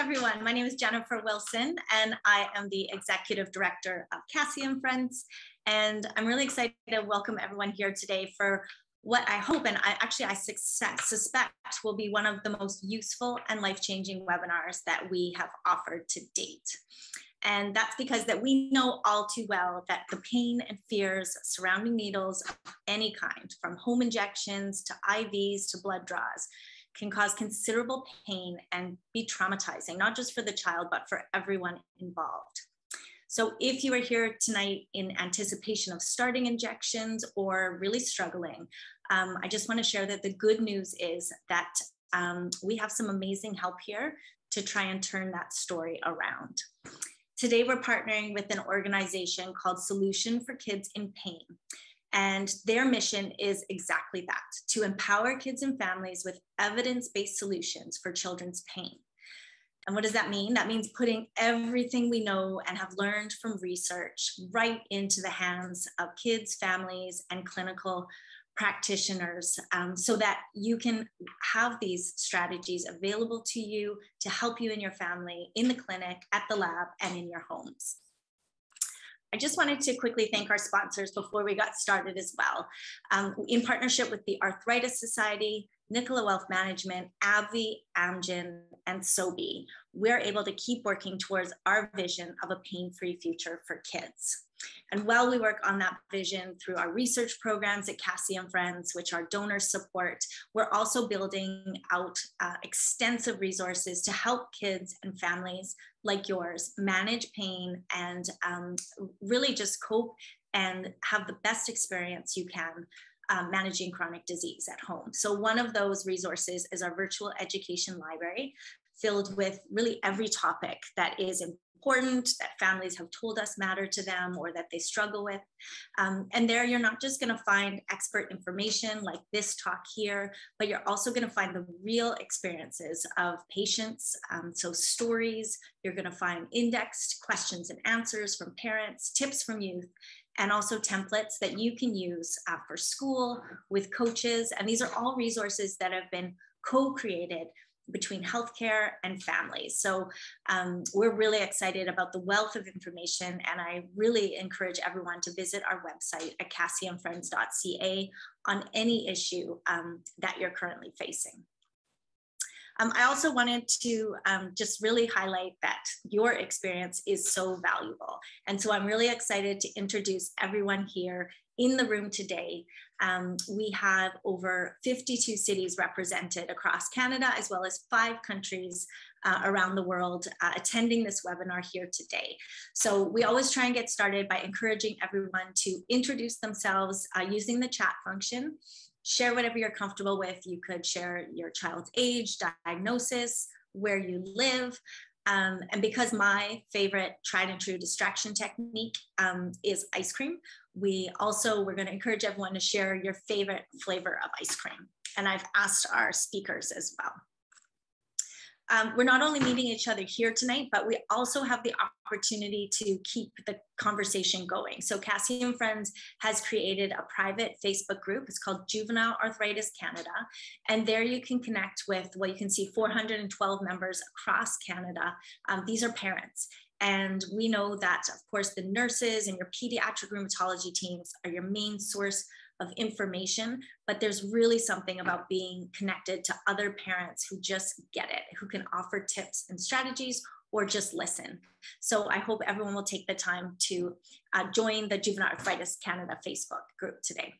everyone. My name is Jennifer Wilson, and I am the Executive Director of Cassie and Friends. And I'm really excited to welcome everyone here today for what I hope, and I actually I success, suspect will be one of the most useful and life-changing webinars that we have offered to date. And that's because that we know all too well that the pain and fears surrounding needles of any kind, from home injections to IVs to blood draws, can cause considerable pain and be traumatizing, not just for the child, but for everyone involved. So if you are here tonight in anticipation of starting injections or really struggling, um, I just wanna share that the good news is that um, we have some amazing help here to try and turn that story around. Today, we're partnering with an organization called Solution for Kids in Pain. And their mission is exactly that to empower kids and families with evidence based solutions for children's pain. And what does that mean? That means putting everything we know and have learned from research right into the hands of kids, families, and clinical practitioners um, so that you can have these strategies available to you to help you and your family in the clinic, at the lab, and in your homes. I just wanted to quickly thank our sponsors before we got started as well. Um, in partnership with the Arthritis Society, Nicola Wealth Management, AbbVie, Amgen, and Sobi, we're able to keep working towards our vision of a pain-free future for kids. And while we work on that vision through our research programs at Cassie and Friends, which our donors support, we're also building out uh, extensive resources to help kids and families like yours manage pain and um, really just cope and have the best experience you can um, managing chronic disease at home. So one of those resources is our virtual education library filled with really every topic that is important that families have told us matter to them or that they struggle with. Um, and there you're not just going to find expert information like this talk here, but you're also going to find the real experiences of patients. Um, so stories, you're going to find indexed questions and answers from parents, tips from youth, and also templates that you can use uh, for school with coaches. And these are all resources that have been co-created between healthcare and families. So um, we're really excited about the wealth of information and I really encourage everyone to visit our website at cassieandfriends.ca on any issue um, that you're currently facing. Um, I also wanted to um, just really highlight that your experience is so valuable. And so I'm really excited to introduce everyone here in the room today. Um, we have over 52 cities represented across Canada, as well as five countries uh, around the world uh, attending this webinar here today. So we always try and get started by encouraging everyone to introduce themselves uh, using the chat function share whatever you're comfortable with. You could share your child's age, diagnosis, where you live. Um, and because my favorite tried and true distraction technique um, is ice cream, we also, we're gonna encourage everyone to share your favorite flavor of ice cream. And I've asked our speakers as well. Um, we're not only meeting each other here tonight, but we also have the opportunity to keep the conversation going. So Cassie and Friends has created a private Facebook group. It's called Juvenile Arthritis Canada. And there you can connect with, well, you can see 412 members across Canada. Um, these are parents. And we know that, of course, the nurses and your pediatric rheumatology teams are your main source of information, but there's really something about being connected to other parents who just get it, who can offer tips and strategies or just listen. So I hope everyone will take the time to uh, join the Juvenile Arthritis Canada Facebook group today.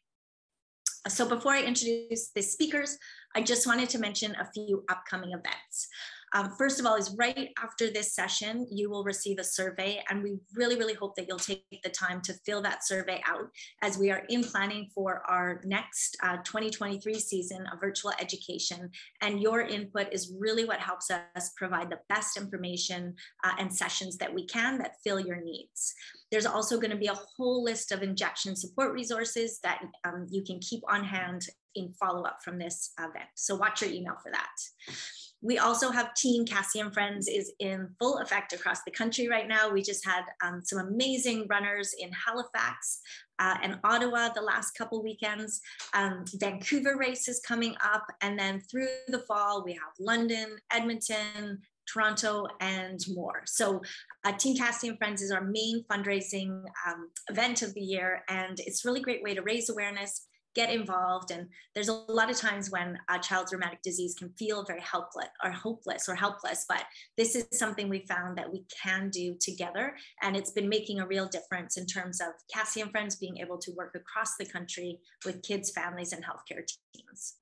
So before I introduce the speakers, I just wanted to mention a few upcoming events. Um, first of all, is right after this session, you will receive a survey, and we really, really hope that you'll take the time to fill that survey out as we are in planning for our next uh, 2023 season of virtual education. And your input is really what helps us provide the best information uh, and sessions that we can that fill your needs. There's also going to be a whole list of injection support resources that um, you can keep on hand in follow up from this event. So watch your email for that. We also have Team Cassie and Friends is in full effect across the country right now. We just had um, some amazing runners in Halifax uh, and Ottawa the last couple weekends. Um, Vancouver race is coming up. And then through the fall, we have London, Edmonton, Toronto, and more. So uh, Team Cassie and Friends is our main fundraising um, event of the year, and it's really great way to raise awareness, get involved. And there's a lot of times when a child's rheumatic disease can feel very helpless or hopeless or helpless, but this is something we found that we can do together. And it's been making a real difference in terms of Cassie and Friends being able to work across the country with kids, families, and healthcare teams.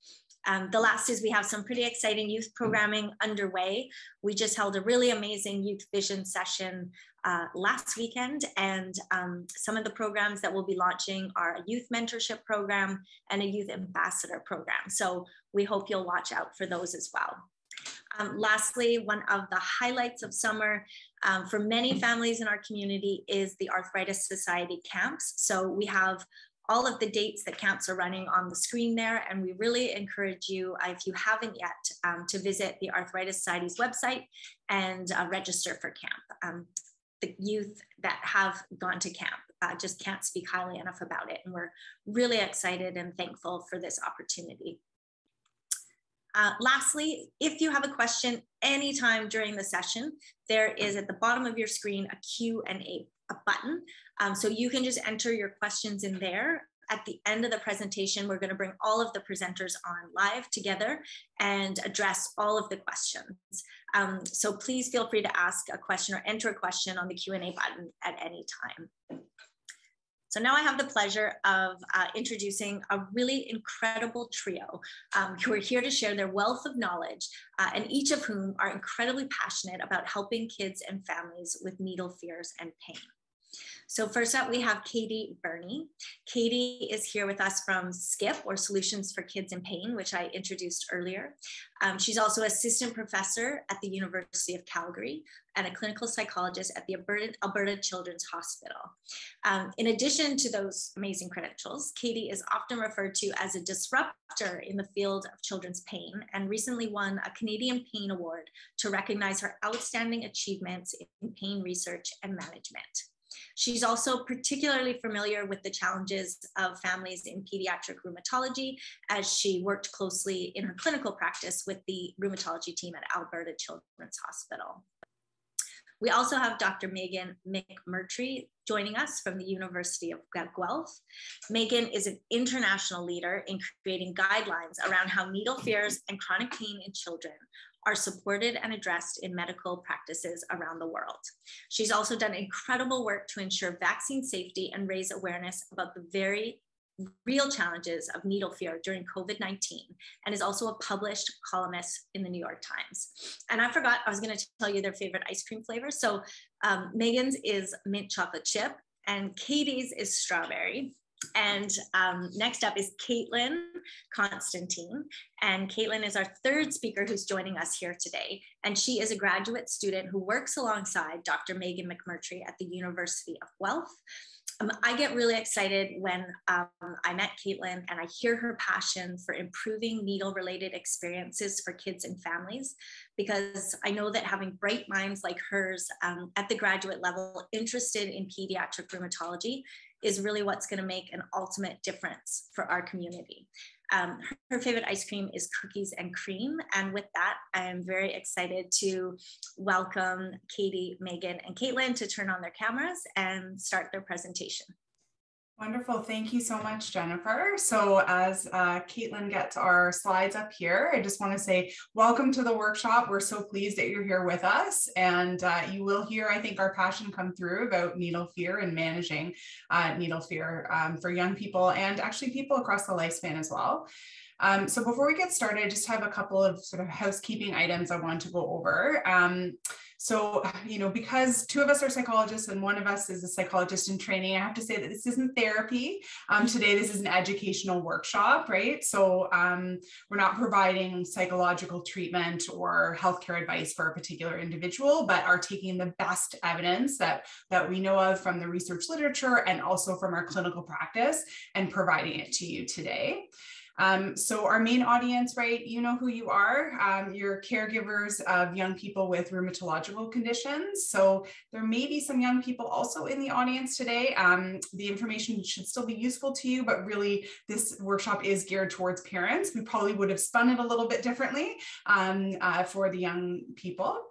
Um, the last is we have some pretty exciting youth programming underway. We just held a really amazing youth vision session uh, last weekend, and um, some of the programs that we'll be launching are a youth mentorship program and a youth ambassador program. So we hope you'll watch out for those as well. Um, lastly, one of the highlights of summer um, for many families in our community is the Arthritis Society camps. So we have all of the dates that camps are running on the screen there. And we really encourage you, uh, if you haven't yet, um, to visit the Arthritis Society's website and uh, register for camp. Um, the youth that have gone to camp uh, just can't speak highly enough about it. And we're really excited and thankful for this opportunity. Uh, lastly, if you have a question anytime during the session, there is at the bottom of your screen a Q&A a button. Um, so you can just enter your questions in there. At the end of the presentation, we're going to bring all of the presenters on live together and address all of the questions. Um, so please feel free to ask a question or enter a question on the Q&A button at any time. So now I have the pleasure of uh, introducing a really incredible trio um, who are here to share their wealth of knowledge uh, and each of whom are incredibly passionate about helping kids and families with needle fears and pain. So first up, we have Katie Birnie. Katie is here with us from SKIP, or Solutions for Kids in Pain, which I introduced earlier. Um, she's also assistant professor at the University of Calgary and a clinical psychologist at the Alberta, Alberta Children's Hospital. Um, in addition to those amazing credentials, Katie is often referred to as a disruptor in the field of children's pain and recently won a Canadian Pain Award to recognize her outstanding achievements in pain research and management. She's also particularly familiar with the challenges of families in pediatric rheumatology as she worked closely in her clinical practice with the rheumatology team at Alberta Children's Hospital. We also have Dr. Meghan McMurtry joining us from the University of Guelph. Meghan is an international leader in creating guidelines around how needle fears and chronic pain in children are supported and addressed in medical practices around the world. She's also done incredible work to ensure vaccine safety and raise awareness about the very real challenges of needle fear during COVID 19 and is also a published columnist in the New York Times. And I forgot, I was going to tell you their favorite ice cream flavor. So um, Meghan's is mint chocolate chip, and Katie's is strawberry. And um, next up is Kaytlin Constantin. And Kaytlin is our third speaker who's joining us here today. And she is a graduate student who works alongside Dr. Meghan McMurtry at the University of Guelph. Um, I get really excited when um, I met Kaytlin and I hear her passion for improving needle related experiences for kids and families, because I know that having bright minds like hers um, at the graduate level interested in pediatric rheumatology is really what's going to make an ultimate difference for our community. Um, her favorite ice cream is cookies and cream. And with that, I'm very excited to welcome Katie, Meghan, and Kaytlin to turn on their cameras and start their presentation. Wonderful. Thank you so much, Jennifer. So as uh, Kaytlin gets our slides up here, I just want to say welcome to the workshop. We're so pleased that you're here with us. And uh, you will hear, I think, our passion come through about needle fear and managing uh, needle fear um, for young people and actually people across the lifespan as well. Um, so before we get started, I just have a couple of sort of housekeeping items I want to go over. Um, so, you know, because two of us are psychologists and one of us is a psychologist in training, I have to say that this isn't therapy. Um, today, this is an educational workshop, right? So, um, we're not providing psychological treatment or healthcare advice for a particular individual, but are taking the best evidence that, that we know of from the research literature and also from our clinical practice and providing it to you today. Um, so our main audience, right, you know who you are. Um, you're caregivers of young people with rheumatological conditions. So there may be some young people also in the audience today. Um, the information should still be useful to you, but really this workshop is geared towards parents. We probably would have spun it a little bit differently um, uh, for the young people.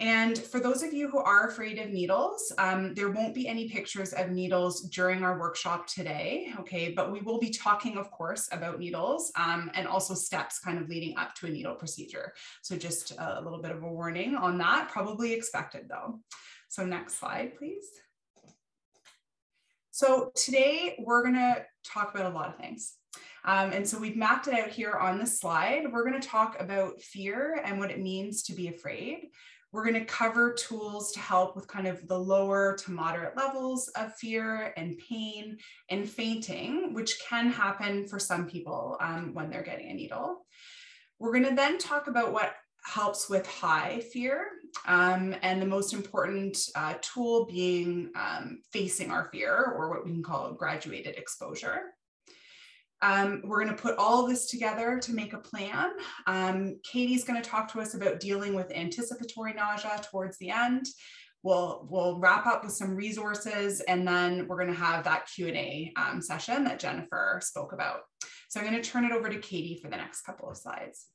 And for those of you who are afraid of needles, um, there won't be any pictures of needles during our workshop today, okay? But we will be talking, of course, about needles um, and also steps kind of leading up to a needle procedure. So just a little bit of a warning on that, probably expected though. So next slide, please. So today we're gonna talk about a lot of things. Um, and so we've mapped it out here on the slide. We're going to talk about fear and what it means to be afraid. We're going to cover tools to help with kind of the lower to moderate levels of fear and pain and fainting, which can happen for some people um, when they're getting a needle. We're going to then talk about what helps with high fear, um, and the most important uh, tool being um, facing our fear, or what we can call graduated exposure. Um, we're going to put all this together to make a plan. Um, Katie's going to talk to us about dealing with anticipatory nausea towards the end. We'll, we'll wrap up with some resources and then we're going to have that Q&A um, session that Jennifer spoke about. So I'm going to turn it over to Katie for the next couple of slides.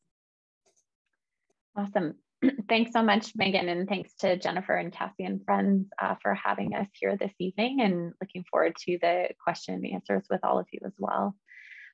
Awesome. Thanks so much, Meghan, and thanks to Jennifer and Cassie and friends uh, for having us here this evening and looking forward to the question and answers with all of you as well.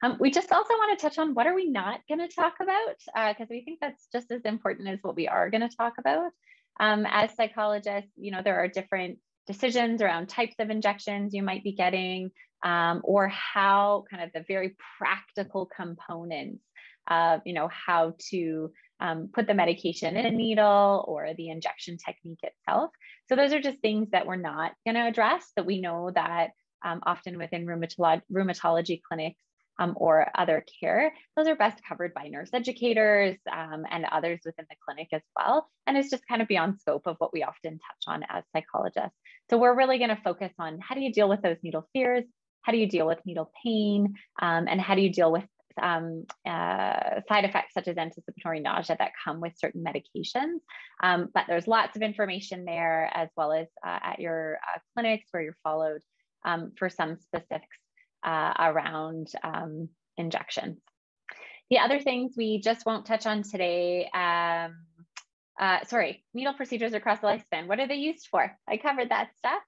Um, we just also want to touch on what are we not going to talk about because uh, we think that's just as important as what we are going to talk about. Um, as psychologists, you know, there are different decisions around types of injections you might be getting um, or how kind of the very practical components of, you know, how to um, put the medication in a needle or the injection technique itself. So those are just things that we're not going to address that we know that um, often within rheumatolo- rheumatology clinics, um, or other care, those are best covered by nurse educators um, and others within the clinic as well. And it's just kind of beyond scope of what we often touch on as psychologists. So we're really going to focus on how do you deal with those needle fears? How do you deal with needle pain? Um, and how do you deal with um, uh, side effects such as anticipatory nausea that come with certain medications. Um, but there's lots of information there as well as uh, at your uh, clinics where you're followed um, for some specifics uh, around um, injections. The other things we just won't touch on today, um, uh, sorry, needle procedures across the lifespan. What are they used for? I covered that stuff.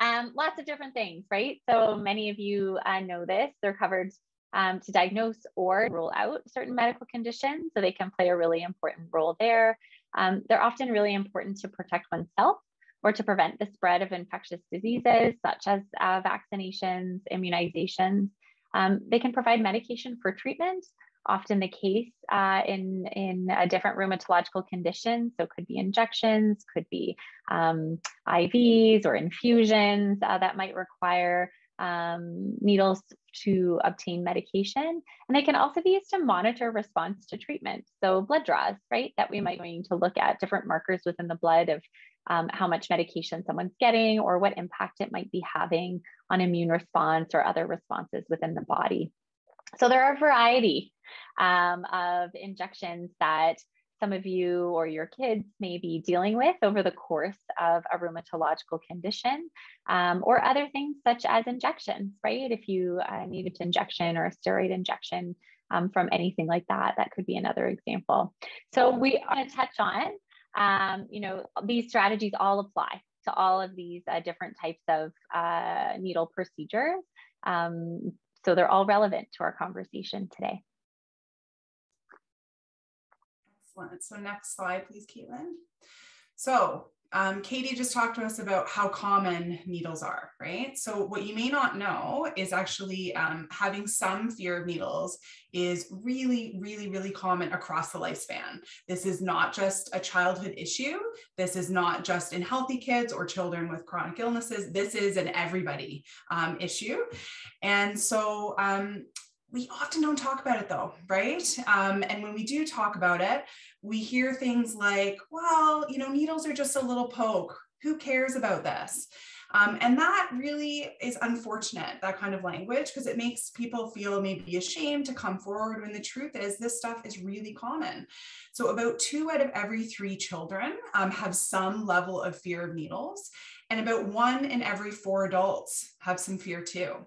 Um, lots of different things, right? So many of you uh, know this. They're covered um, to diagnose or rule out certain medical conditions. So they can play a really important role there. Um, they're often really important to protect oneself or to prevent the spread of infectious diseases such as uh, vaccinations, immunizations. Um, they can provide medication for treatment, often the case uh, in, in a different rheumatological conditions. So could be injections, could be um, IVs or infusions uh, that might require um, needles to obtain medication. And they can also be used to monitor response to treatment. So blood draws, right, that we might going to look at different markers within the blood of um, how much medication someone's getting or what impact it might be having on immune response or other responses within the body. So there are a variety um, of injections that some of you or your kids may be dealing with over the course of a rheumatological condition um, or other things such as injections, right? If you uh, needed an injection or a steroid injection um, from anything like that, that could be another example. So we want to touch on, um, you know, these strategies all apply to all of these uh, different types of uh, needle procedures. Um, so they're all relevant to our conversation today. Excellent. So next slide, please, Kaytlin. So um, Katie just talked to us about how common needles are, right? So what you may not know is actually um, having some fear of needles is really, really, really common across the lifespan. This is not just a childhood issue. This is not just in healthy kids or children with chronic illnesses. This is an everybody um, issue. And so um, we often don't talk about it though, right? Um, and when we do talk about it, we hear things like, well, you know, needles are just a little poke. Who cares about this? Um, and that really is unfortunate, that kind of language, because it makes people feel maybe ashamed to come forward when the truth is this stuff is really common. So, about two out of every three children um, have some level of fear of needles, and about one in every four adults have some fear too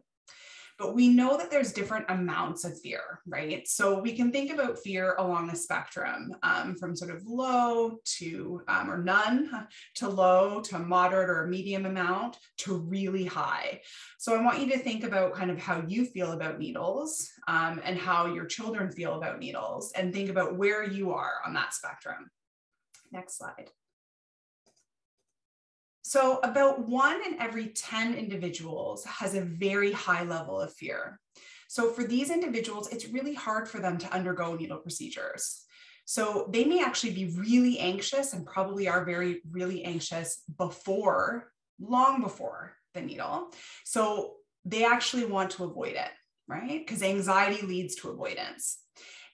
but we know that there's different amounts of fear, right? So we can think about fear along the spectrum um, from sort of low to, um, or none to low to moderate or medium amount to really high. So I want you to think about kind of how you feel about needles um, and how your children feel about needles and think about where you are on that spectrum. Next slide. So, about one in every 10 individuals has a very high level of fear. So, for these individuals, it's really hard for them to undergo needle procedures. So, they may actually be really anxious and probably are very, really anxious before, long before the needle. So, they actually want to avoid it, right? Because anxiety leads to avoidance.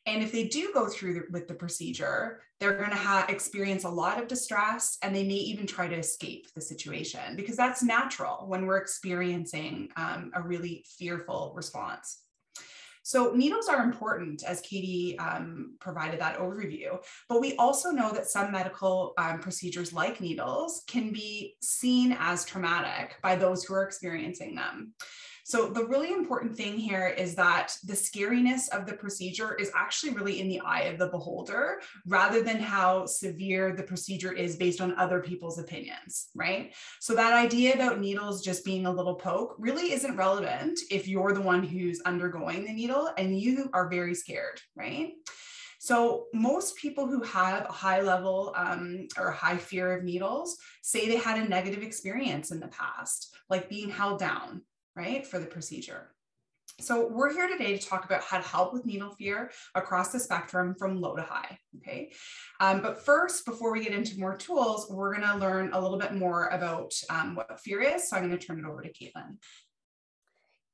And if they do go through the, with the procedure, they're going to have experience a lot of distress and they may even try to escape the situation because that's natural when we're experiencing um, a really fearful response. So needles are important, as Katie um, provided that overview, but we also know that some medical um, procedures like needles can be seen as traumatic by those who are experiencing them. So the really important thing here is that the scariness of the procedure is actually really in the eye of the beholder rather than how severe the procedure is based on other people's opinions, right? So that idea about needles just being a little poke really isn't relevant if you're the one who's undergoing the needle and you are very scared, right? So most people who have a high level um, or high fear of needles say they had a negative experience in the past, like being held down, right, for the procedure. So we're here today to talk about how to help with needle fear across the spectrum from low to high, okay? Um, but first, before we get into more tools, we're gonna learn a little bit more about um, what fear is. So I'm gonna turn it over to Kaytlin.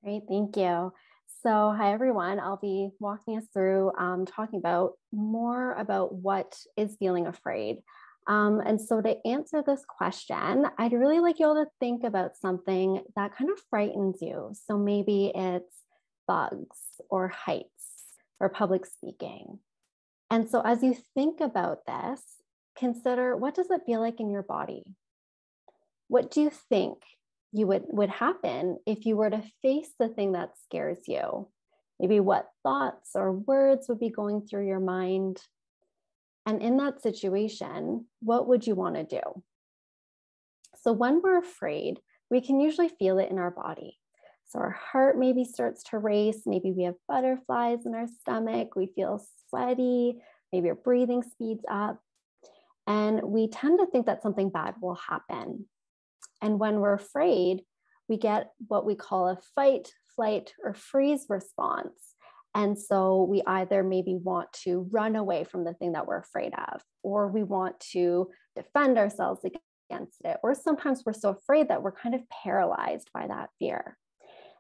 Great, thank you. So hi everyone, I'll be walking us through um, talking about more about what is feeling afraid. Um, and so, to answer this question, I'd really like you all to think about something that kind of frightens you. So, maybe it's bugs or heights or public speaking. And so, as you think about this, consider what does it feel like in your body? What do you think you would, would happen if you were to face the thing that scares you? Maybe what thoughts or words would be going through your mind? And in that situation, what would you want to do? So, when we're afraid, we can usually feel it in our body. So, our heart maybe starts to race. Maybe we have butterflies in our stomach. We feel sweaty. Maybe our breathing speeds up. And we tend to think that something bad will happen. And when we're afraid, we get what we call a fight, flight, or freeze response. And so we either maybe want to run away from the thing that we're afraid of, or we want to defend ourselves against it, or sometimes we're so afraid that we're kind of paralyzed by that fear.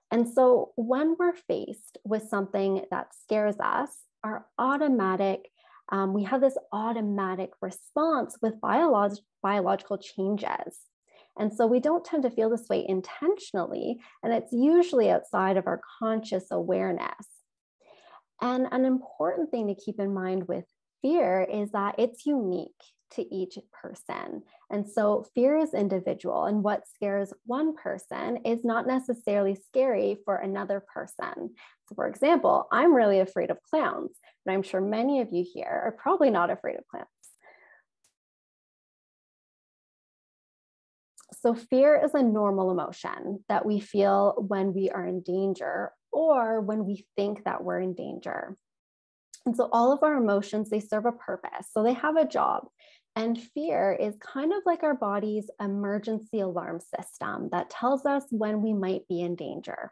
And so when we're faced with something that scares us, our automatic, um, we have this automatic response with biolog- biological changes. And so we don't tend to feel this way intentionally, and it's usually outside of our conscious awareness. And an important thing to keep in mind with fear is that it's unique to each person. And so fear is individual, and what scares one person is not necessarily scary for another person. So, for example, I'm really afraid of clowns, but I'm sure many of you here are probably not afraid of clowns. So, fear is a normal emotion that we feel when we are in danger or when we think that we're in danger. And so all of our emotions, they serve a purpose. So they have a job. And fear is kind of like our body's emergency alarm system that tells us when we might be in danger.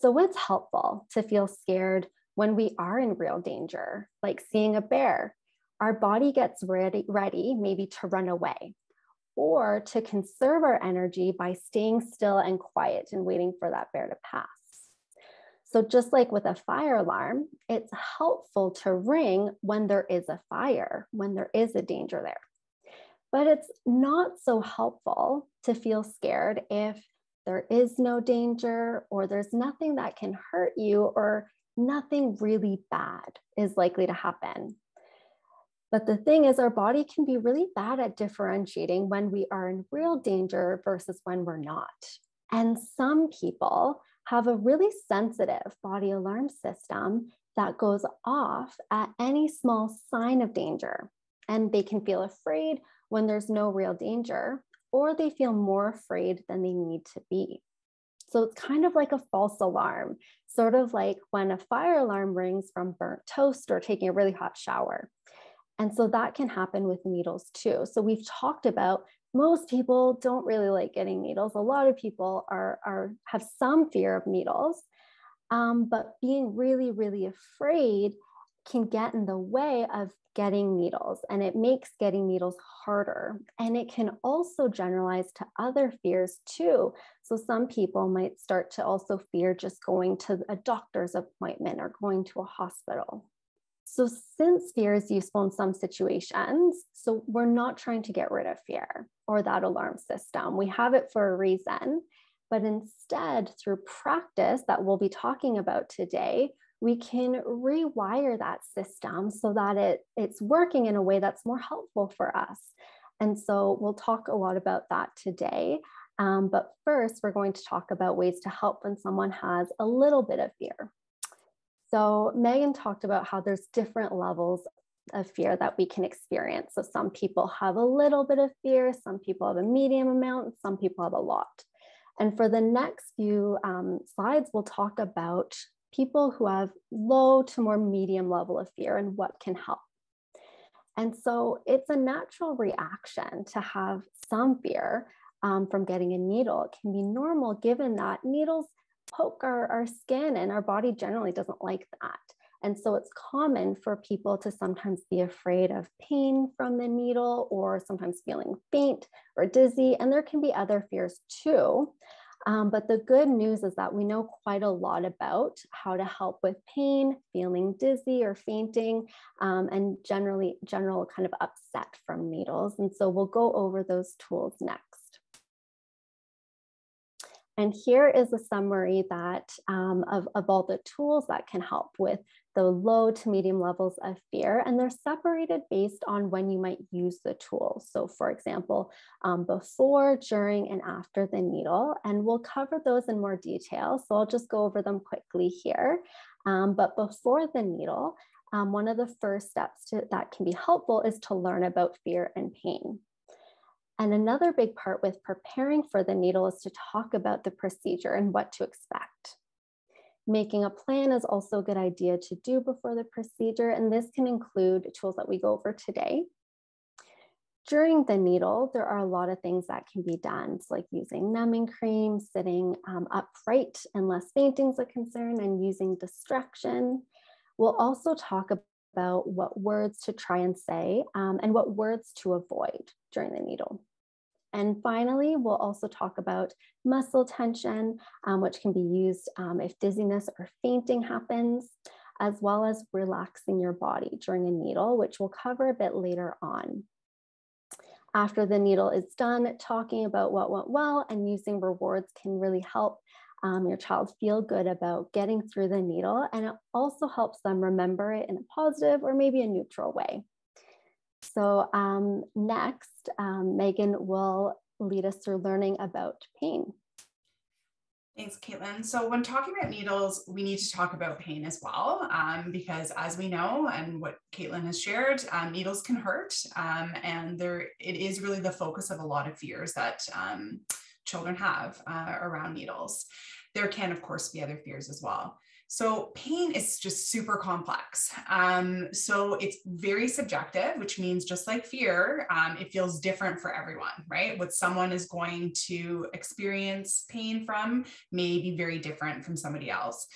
So it's helpful to feel scared when we are in real danger, like seeing a bear. Our body gets ready, ready maybe to run away or to conserve our energy by staying still and quiet and waiting for that bear to pass. So, just like with a fire alarm, it's helpful to ring when there is a fire, when there is a danger there. But it's not so helpful to feel scared if there is no danger or there's nothing that can hurt you or nothing really bad is likely to happen. But the thing is, our body can be really bad at differentiating when we are in real danger versus when we're not. And some people have a really sensitive body alarm system that goes off at any small sign of danger. And they can feel afraid when there's no real danger, or they feel more afraid than they need to be. So it's kind of like a false alarm, sort of like when a fire alarm rings from burnt toast or taking a really hot shower. And so that can happen with needles too. So we've talked about most people don't really like getting needles. A lot of people are, are have some fear of needles, um, but being really, really afraid can get in the way of getting needles and it makes getting needles harder. And it can also generalize to other fears too. So some people might start to also fear just going to a doctor's appointment or going to a hospital. So, since fear is useful in some situations, so we're not trying to get rid of fear or that alarm system. We have it for a reason, but instead, through practice that we'll be talking about today, we can rewire that system so that it, it's working in a way that's more helpful for us. And so, we'll talk a lot about that today. Um, but first, we're going to talk about ways to help when someone has a little bit of fear. So Meghan talked about how there's different levels of fear that we can experience. So some people have a little bit of fear, some people have a medium amount, some people have a lot. And for the next few um, slides, we'll talk about people who have low to more medium level of fear and what can help. And so it's a natural reaction to have some fear um, from getting a needle. It can be normal given that needles poke our, our skin and our body generally doesn't like that. And so it's common for people to sometimes be afraid of pain from the needle or sometimes feeling faint or dizzy. And there can be other fears too. Um, but the good news is that we know quite a lot about how to help with pain, feeling dizzy or fainting, um, and generally general kind of upset from needles. And so we'll go over those tools next. And here is a summary that um, of, of all the tools that can help with the low to medium levels of fear. And they're separated based on when you might use the tool. So for example, um, before, during, and after the needle. And we'll cover those in more detail. So I'll just go over them quickly here. Um, but before the needle, um, one of the first steps to, that can be helpful is to learn about fear and pain. And another big part with preparing for the needle is to talk about the procedure and what to expect. Making a plan is also a good idea to do before the procedure, and this can include tools that we go over today. During the needle, there are a lot of things that can be done, it's like using numbing cream, sitting um, upright unless fainting is a concern, and using distraction. We'll also talk about what words to try and say um, and what words to avoid during the needle. And finally, we'll also talk about muscle tension, um, which can be used um, if dizziness or fainting happens, as well as relaxing your body during a needle, which we'll cover a bit later on. After the needle is done, talking about what went well and using rewards can really help um, your child feel good about getting through the needle. And it also helps them remember it in a positive or maybe a neutral way. So um, next, um, Meghan will lead us through learning about pain. Thanks, Kaytlin. So when talking about needles, we need to talk about pain as well, um, because as we know, and what Kaytlin has shared, um, needles can hurt, um, and there it is really the focus of a lot of fears that um, children have uh, around needles. There can, of course, be other fears as well. So pain is just super complex. Um, so it's very subjective, which means just like fear, um, it feels different for everyone, right? What someone is going to experience pain from may be very different from somebody else.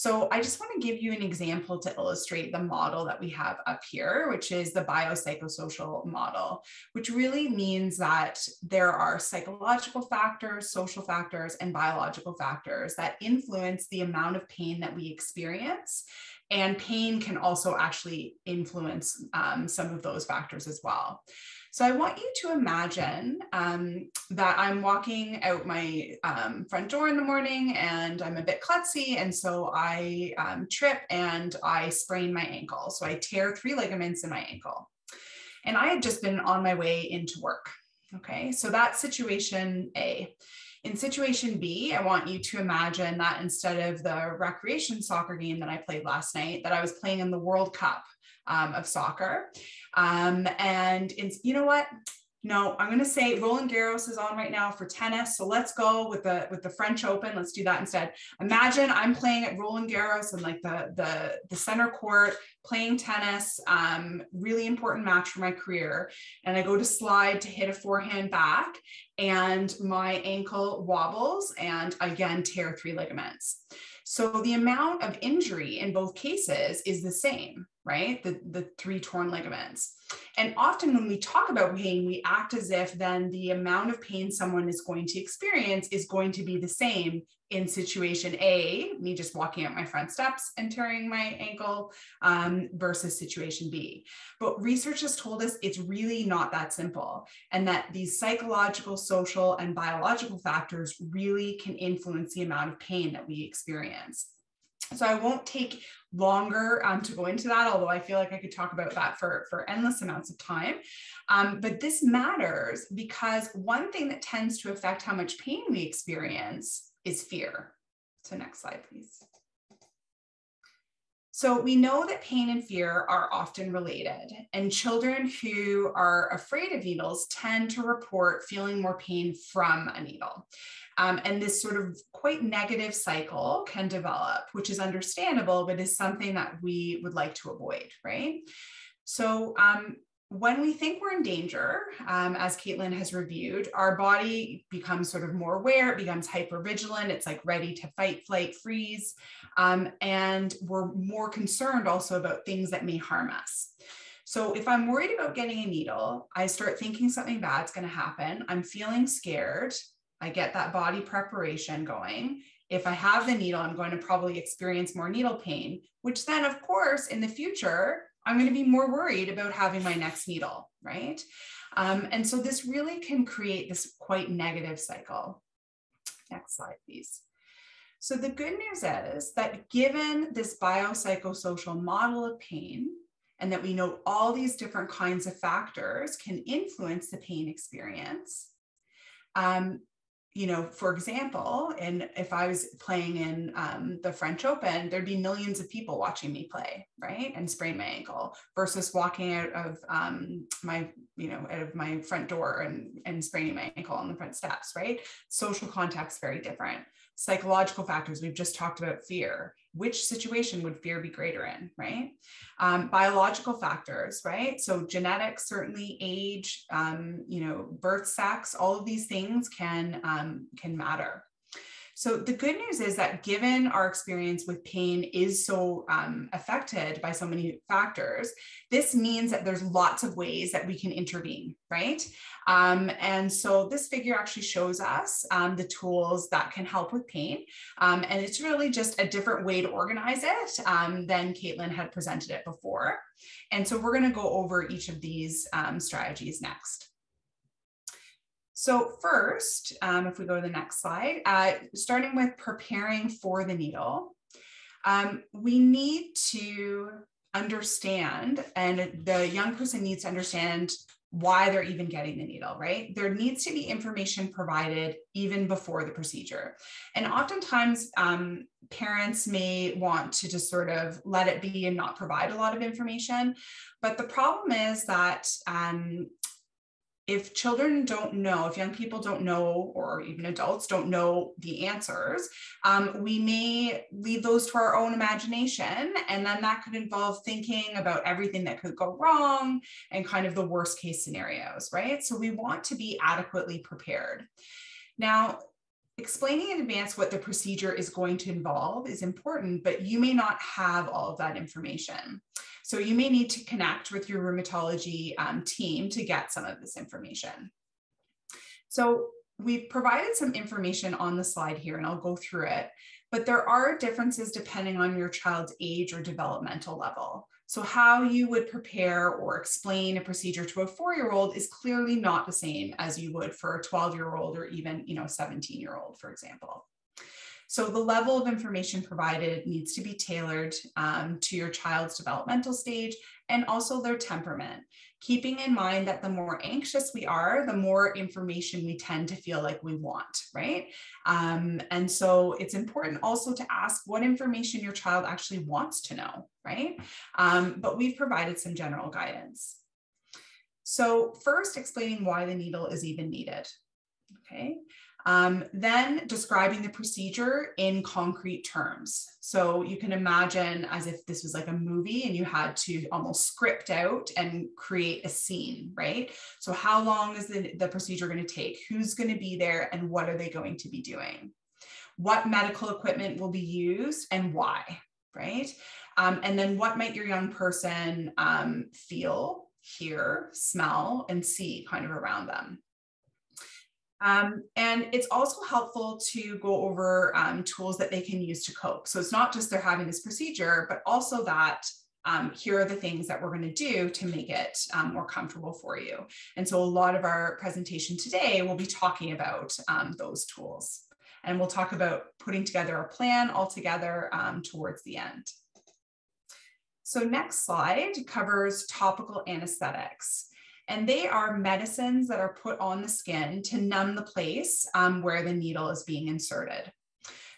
So I just want to give you an example to illustrate the model that we have up here, which is the biopsychosocial model, which really means that there are psychological factors, social factors, and biological factors that influence the amount of pain that we experience. And pain can also actually influence um, some of those factors as well. So I want you to imagine um, that I'm walking out my um, front door in the morning and I'm a bit klutzy. And so I um, trip and I sprain my ankle. So I tear three ligaments in my ankle. And I had just been on my way into work. Okay, so that's situation A. In situation B, I want you to imagine that instead of the recreation soccer game that I played last night, that I was playing in the World Cup um, of soccer. Um, and you know what? No, I'm going to say Roland Garros is on right now for tennis. So let's go with the with the French Open. Let's do that instead. Imagine I'm playing at Roland Garros and like the the the center court playing tennis. Um, really important match for my career. And I go to slide to hit a forehand back, and my ankle wobbles, and again tear three ligaments. So the amount of injury in both cases is the same, right? The, the three torn ligaments. And often when we talk about pain, we act as if then the amount of pain someone is going to experience is going to be the same in situation A, me just walking up my front steps and tearing my ankle, um, versus situation B. But research has told us it's really not that simple, and that these psychological, social, and biological factors really can influence the amount of pain that we experience. So I won't take longer um, to go into that, although I feel like I could talk about that for, for endless amounts of time. Um, but this matters because one thing that tends to affect how much pain we experience is fear. So next slide, please. So we know that pain and fear are often related, and children who are afraid of needles tend to report feeling more pain from a needle. Um, and this sort of quite negative cycle can develop, which is understandable, but is something that we would like to avoid, right? So um, when we think we're in danger, um, as Kaytlin has reviewed, our body becomes sort of more aware, it becomes hyper vigilant, it's like ready to fight, flight, freeze. Um, and we're more concerned also about things that may harm us. So if I'm worried about getting a needle, I start thinking something bad's going to happen. I'm feeling scared. I get that body preparation going. If I have the needle, I'm going to probably experience more needle pain, which then, of course, in the future, I'm going to be more worried about having my next needle, right? Um, and so this really can create this quite negative cycle. Next slide, please. So the good news is that given this biopsychosocial model of pain, and that we know all these different kinds of factors can influence the pain experience, um, you know, for example, and if I was playing in um, the French Open, there'd be millions of people watching me play, right, and sprain my ankle, versus walking out of um, my, you know, out of my front door and and spraining my ankle on the front steps, right? Social context very different psychological factors we've just talked about fear which situation would fear be greater in right? Um, biological factors right? So genetics certainly age um, you know birth sex all of these things can um, can matter so the good news is that given our experience with pain is so um, affected by so many factors, this means that there's lots of ways that we can intervene, right? Um, and so this figure actually shows us um, the tools that can help with pain. Um, and it's really just a different way to organize it um, than Kaytlin had presented it before. And so we're gonna go over each of these um, strategies next. So first, um, if we go to the next slide, uh, starting with preparing for the needle, um, we need to understand, and the young person needs to understand why they're even getting the needle, right? There needs to be information provided even before the procedure. And oftentimes, um, parents may want to just sort of let it be and not provide a lot of information. But the problem is that um, if children don't know, if young people don't know, or even adults don't know the answers, um, we may leave those to our own imagination. And then that could involve thinking about everything that could go wrong and kind of the worst case scenarios, right? So we want to be adequately prepared. Now, explaining in advance what the procedure is going to involve is important, but you may not have all of that information. So you may need to connect with your rheumatology um, team to get some of this information. So we've provided some information on the slide here and I'll go through it, but there are differences depending on your child's age or developmental level. So how you would prepare or explain a procedure to a four-year-old is clearly not the same as you would for a 12-year-old or even, you know, 17-year-old, for example. So the level of information provided needs to be tailored um, to your child's developmental stage and also their temperament keeping in mind that the more anxious we are, the more information we tend to feel like we want, right? Um, and so it's important also to ask what information your child actually wants to know, right? Um, but we've provided some general guidance. So first explaining why the needle is even needed, okay? Um, then describing the procedure in concrete terms. So you can imagine as if this was like a movie and you had to almost script out and create a scene, right? So how long is the, the procedure going to take? Who's going to be there and what are they going to be doing? What medical equipment will be used and why, right? Um, and then what might your young person um, feel, hear, smell, and see kind of around them. Um, and it's also helpful to go over um, tools that they can use to cope. So it's not just they're having this procedure, but also that um, here are the things that we're going to do to make it um, more comfortable for you. And so a lot of our presentation today will be talking about um, those tools. And we'll talk about putting together a plan all together um, towards the end. So next slide covers topical anesthetics. And they are medicines that are put on the skin to numb the place um, where the needle is being inserted.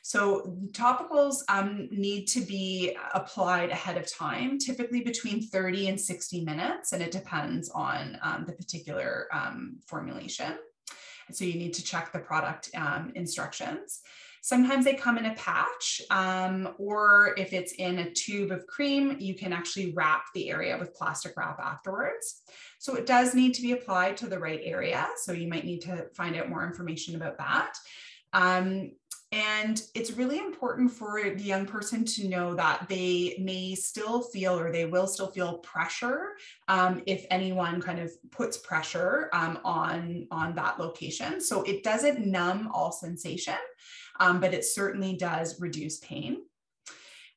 So topicals um, need to be applied ahead of time, typically between 30 and 60 minutes, and it depends on um, the particular um, formulation. So you need to check the product um, instructions. Sometimes they come in a patch, um, or if it's in a tube of cream, you can actually wrap the area with plastic wrap afterwards. So it does need to be applied to the right area. So you might need to find out more information about that. Um, and it's really important for the young person to know that they may still feel or they will still feel pressure um, if anyone kind of puts pressure um, on, on that location. So it doesn't numb all sensation, um, but it certainly does reduce pain.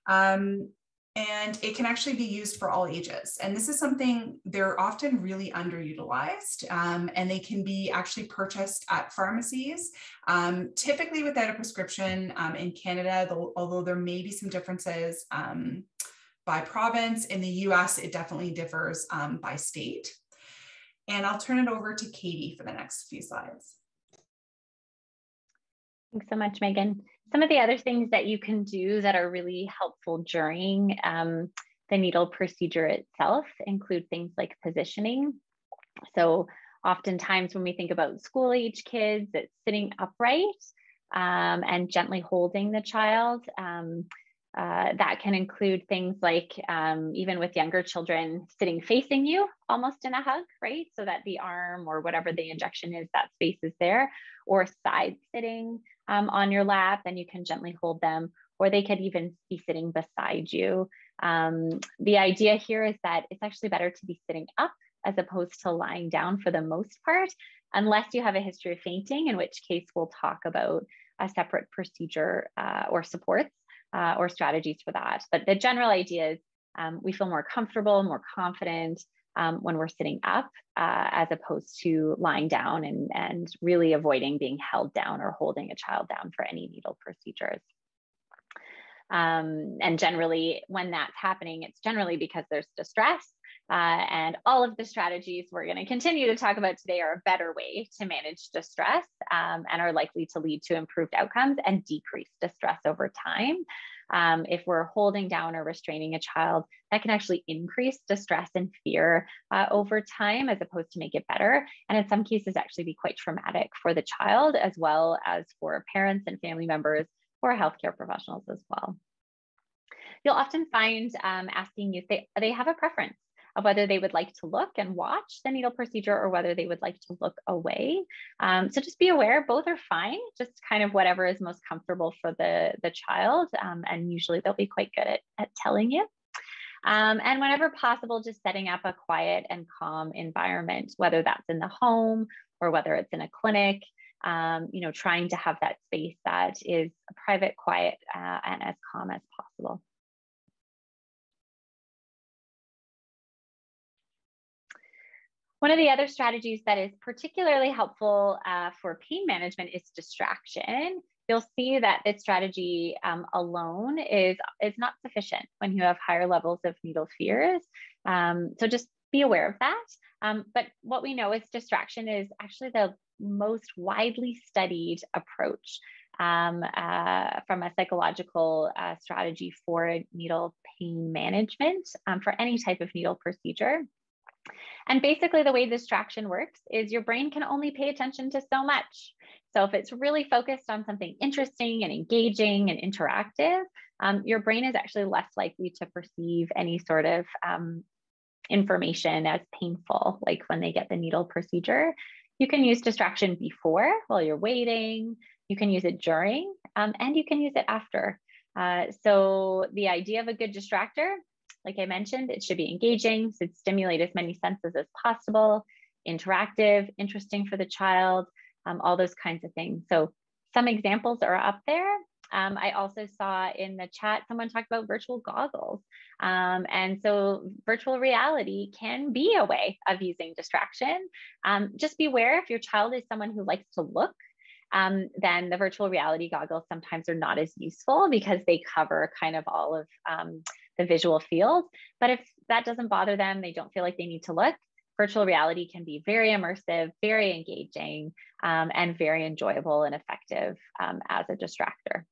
Um, and it can actually be used for all ages. And this is something they're often really underutilized, um, and they can be actually purchased at pharmacies, um, typically without a prescription um, in Canada, though, although there may be some differences um, by province. In the US, it definitely differs um, by state. And I'll turn it over to Katie for the next few slides. Thanks so much, Meghan. Some of the other things that you can do that are really helpful during um, the needle procedure itself include things like positioning. So oftentimes when we think about school age kids, it's sitting upright um, and gently holding the child. Um, uh, that can include things like um, even with younger children sitting facing you almost in a hug, right? So that the arm or whatever the injection is, that space is there, or side sitting um, on your lap, then you can gently hold them, or they could even be sitting beside you. Um, the idea here is that it's actually better to be sitting up as opposed to lying down for the most part, unless you have a history of fainting, in which case we'll talk about a separate procedure uh, or supports uh, or strategies for that. But the general idea is um, we feel more comfortable, more confident um, when we're sitting up, uh, as opposed to lying down and, and really avoiding being held down or holding a child down for any needle procedures. Um, and generally, when that's happening, it's generally because there's distress. Uh, and all of the strategies we're going to continue to talk about today are a better way to manage distress um, and are likely to lead to improved outcomes and decrease distress over time. Um, if we're holding down or restraining a child, that can actually increase distress and fear uh, over time as opposed to make it better. And in some cases, actually be quite traumatic for the child as well as for parents and family members or healthcare professionals as well. You'll often find um, asking you if they, they have a preference of whether they would like to look and watch the needle procedure or whether they would like to look away. Um, so just be aware, both are fine, just kind of whatever is most comfortable for the, the child. Um, and usually they'll be quite good at, at telling you. Um, and whenever possible, just setting up a quiet and calm environment, whether that's in the home or whether it's in a clinic, um, you know, trying to have that space that is private, quiet, uh, and as calm as possible. One of the other strategies that is particularly helpful uh, for pain management is distraction. You'll see that this strategy um, alone is, is not sufficient when you have higher levels of needle fears. Um, so just be aware of that. Um, but what we know is distraction is actually the most widely studied approach um, uh, from a psychological uh, strategy for needle pain management um, for any type of needle procedure. And basically, the way distraction works is your brain can only pay attention to so much. So, if it's really focused on something interesting and engaging and interactive, um, your brain is actually less likely to perceive any sort of um, information as painful, like when they get the needle procedure. You can use distraction before while you're waiting, you can use it during, um, and you can use it after. Uh, so, the idea of a good distractor, like I mentioned, it should be engaging, should stimulate as many senses as possible, interactive, interesting for the child, um, all those kinds of things. So, some examples are up there. Um, I also saw in the chat someone talked about virtual goggles. Um, and so virtual reality can be a way of using distraction. Um, just beware if your child is someone who likes to look, um, then the virtual reality goggles sometimes are not as useful because they cover kind of all of um, the visual field. But if that doesn't bother them, they don't feel like they need to look, virtual reality can be very immersive, very engaging, um, and very enjoyable and effective as a distractor.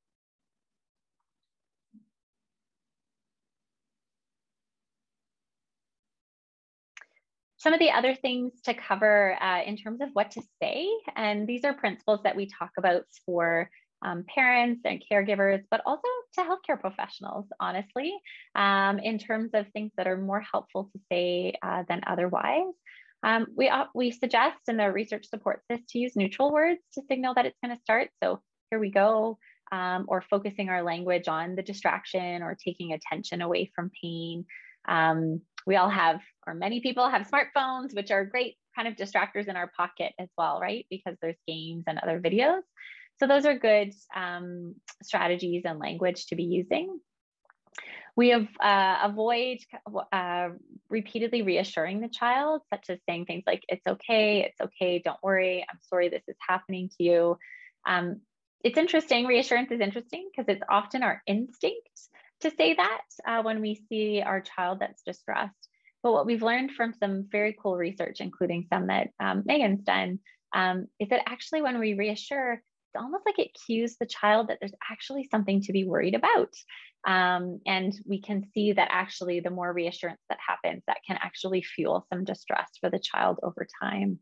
Some of the other things to cover uh, in terms of what to say, and these are principles that we talk about for um, parents and caregivers, but also to healthcare professionals, honestly, um, in terms of things that are more helpful to say uh, than otherwise. Um, we, uh, we suggest, and the research supports this, to use neutral words to signal that it's going to start. So here we go, um, or focusing our language on the distraction or taking attention away from pain. Um, we all have, or many people have smartphones, which are great kind of distractors in our pocket as well, right? Because there's games and other videos. So those are good um, strategies and language to be using. We have uh, avoid uh, repeatedly reassuring the child, such as saying things like, it's okay, it's okay, don't worry, I'm sorry this is happening to you. Um, it's interesting, reassurance is interesting because it's often our instinct to say that uh, when we see our child that's distressed. But what we've learned from some very cool research, including some that um, Meghan's done, um, is that actually when we reassure, it's almost like it cues the child that there's actually something to be worried about. Um, and we can see that actually the more reassurance that happens, that can actually fuel some distress for the child over time.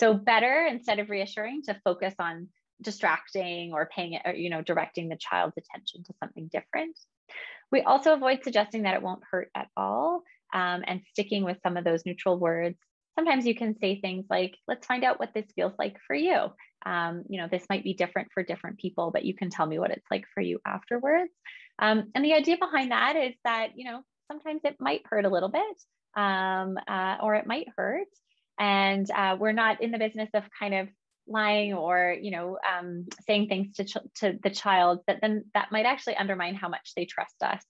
So better instead of reassuring to focus on distracting or paying it, or, you know, directing the child's attention to something different. We also avoid suggesting that it won't hurt at all um, and sticking with some of those neutral words. Sometimes you can say things like, let's find out what this feels like for you. Um, you know, this might be different for different people, but you can tell me what it's like for you afterwards. Um, and the idea behind that is that, you know, sometimes it might hurt a little bit um, uh, or it might hurt. And uh, we're not in the business of kind of lying or you know um, saying things to, ch- to the child that then that might actually undermine how much they trust us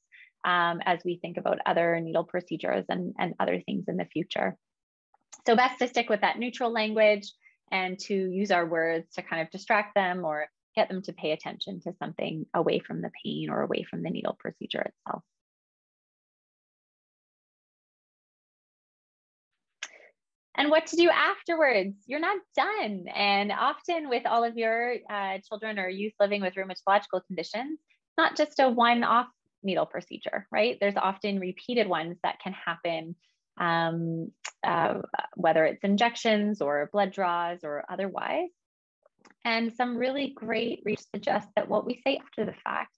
um, as we think about other needle procedures and, and other things in the future. So best to stick with that neutral language and to use our words to kind of distract them or get them to pay attention to something away from the pain or away from the needle procedure itself and what to do afterwards. You're not done. And often, with all of your uh, children or youth living with rheumatological conditions, it's not just a one off needle procedure, right? There's often repeated ones that can happen, um, uh, whether it's injections or blood draws or otherwise. And some really great research suggests that what we say after the fact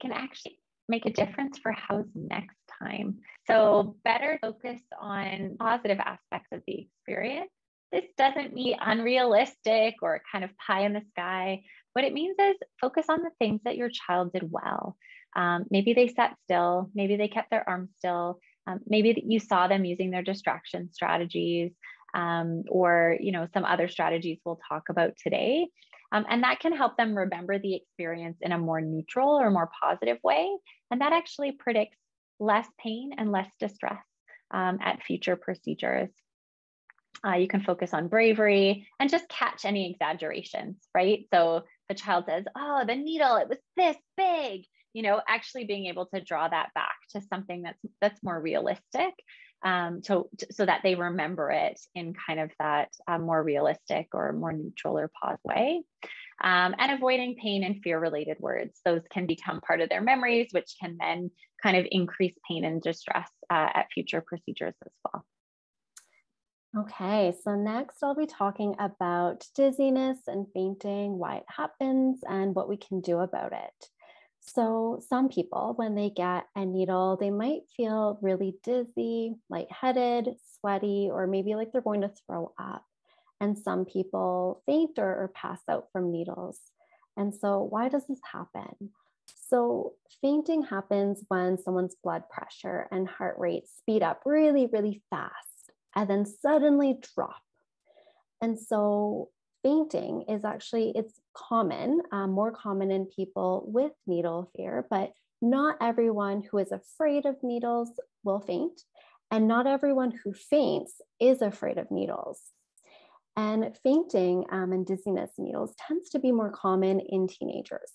can actually make a difference for how's next time. So, better focus on positive aspects of the experience. This doesn't mean unrealistic or kind of pie in the sky. What it means is focus on the things that your child did well. Um, maybe they sat still, maybe they kept their arms still, um, maybe you saw them using their distraction strategies. Um, or you know some other strategies we'll talk about today um, and that can help them remember the experience in a more neutral or more positive way and that actually predicts less pain and less distress um, at future procedures. Uh, you can focus on bravery and just catch any exaggerations, right? So the child says, Oh, the needle, it was this big, you know, actually being able to draw that back to something that's that's more realistic um, to, so that they remember it in kind of that uh, more realistic or more neutral or pause way. Um, and avoiding pain and fear related words. Those can become part of their memories, which can then kind of increase pain and distress uh, at future procedures as well. Okay, so next I'll be talking about dizziness and fainting, why it happens, and what we can do about it. So, some people, when they get a needle, they might feel really dizzy, lightheaded, sweaty, or maybe like they're going to throw up. And some people faint or, or pass out from needles. And so, why does this happen? So, fainting happens when someone's blood pressure and heart rate speed up really, really fast and then suddenly drop. And so, fainting is actually it's common um, more common in people with needle fear but not everyone who is afraid of needles will faint and not everyone who faints is afraid of needles and fainting um, and dizziness needles tends to be more common in teenagers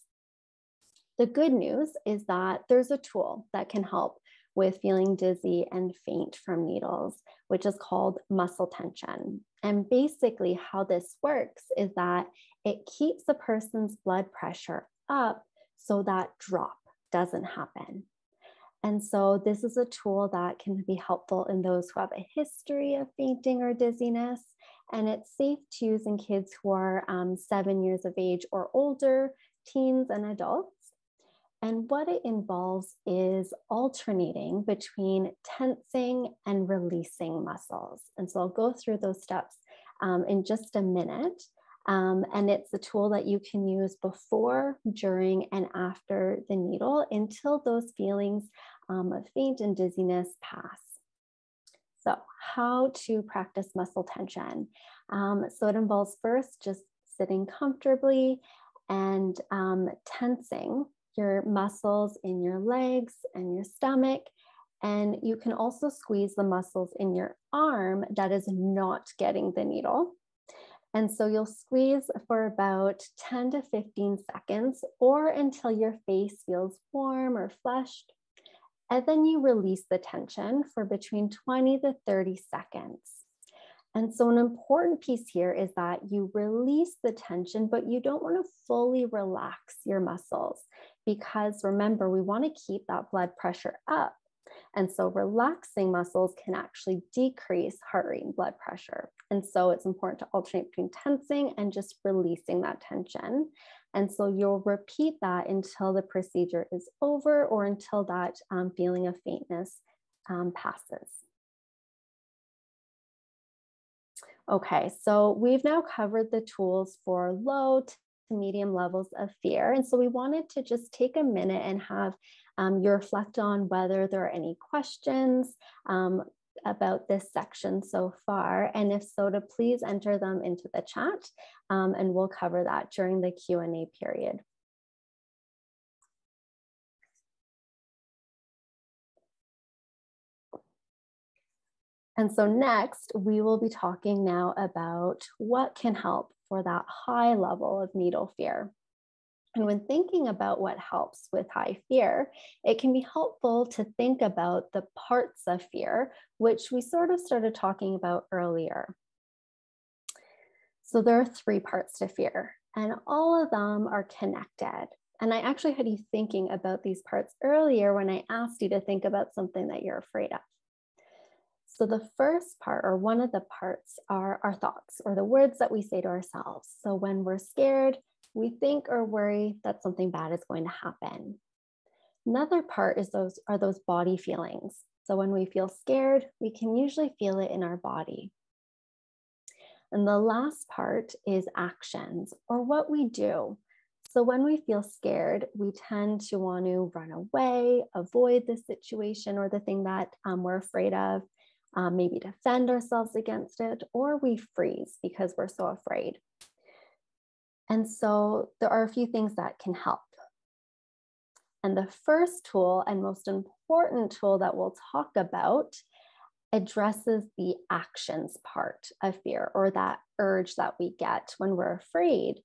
the good news is that there's a tool that can help with feeling dizzy and faint from needles, which is called muscle tension. And basically, how this works is that it keeps the person's blood pressure up so that drop doesn't happen. And so, this is a tool that can be helpful in those who have a history of fainting or dizziness. And it's safe to use in kids who are um, seven years of age or older, teens, and adults. And what it involves is alternating between tensing and releasing muscles. And so I'll go through those steps um, in just a minute. Um, and it's a tool that you can use before, during, and after the needle until those feelings um, of faint and dizziness pass. So, how to practice muscle tension? Um, so, it involves first just sitting comfortably and um, tensing your muscles in your legs and your stomach. And you can also squeeze the muscles in your arm that is not getting the needle. And so you'll squeeze for about 10 to 15 seconds or until your face feels warm or flushed. And then you release the tension for between 20 to 30 seconds. And so, an important piece here is that you release the tension, but you don't want to fully relax your muscles because remember, we want to keep that blood pressure up. And so, relaxing muscles can actually decrease heart rate and blood pressure. And so, it's important to alternate between tensing and just releasing that tension. And so, you'll repeat that until the procedure is over or until that um, feeling of faintness um, passes. Okay, so we've now covered the tools for low to medium levels of fear. And so we wanted to just take a minute and have um, you reflect on whether there are any questions um, about this section so far. And if so, to please enter them into the chat um, and we'll cover that during the Q&A period. And so next, we will be talking now about what can help for that high level of needle fear. And when thinking about what helps with high fear, it can be helpful to think about the parts of fear, which we sort of started talking about earlier. So there are three parts to fear, and all of them are connected. And I actually had you thinking about these parts earlier when I asked you to think about something that you're afraid of. So, the first part, or one of the parts, are our thoughts or the words that we say to ourselves. So, when we're scared, we think or worry that something bad is going to happen. Another part is those are those body feelings. So, when we feel scared, we can usually feel it in our body. And the last part is actions or what we do. So, when we feel scared, we tend to want to run away, avoid the situation or the thing that um, we're afraid of um, maybe defend ourselves against it, or we freeze because we're so afraid. And so there are a few things that can help. And the first tool and most important tool that we'll talk about addresses the actions part of fear or that urge that we get when we're afraid.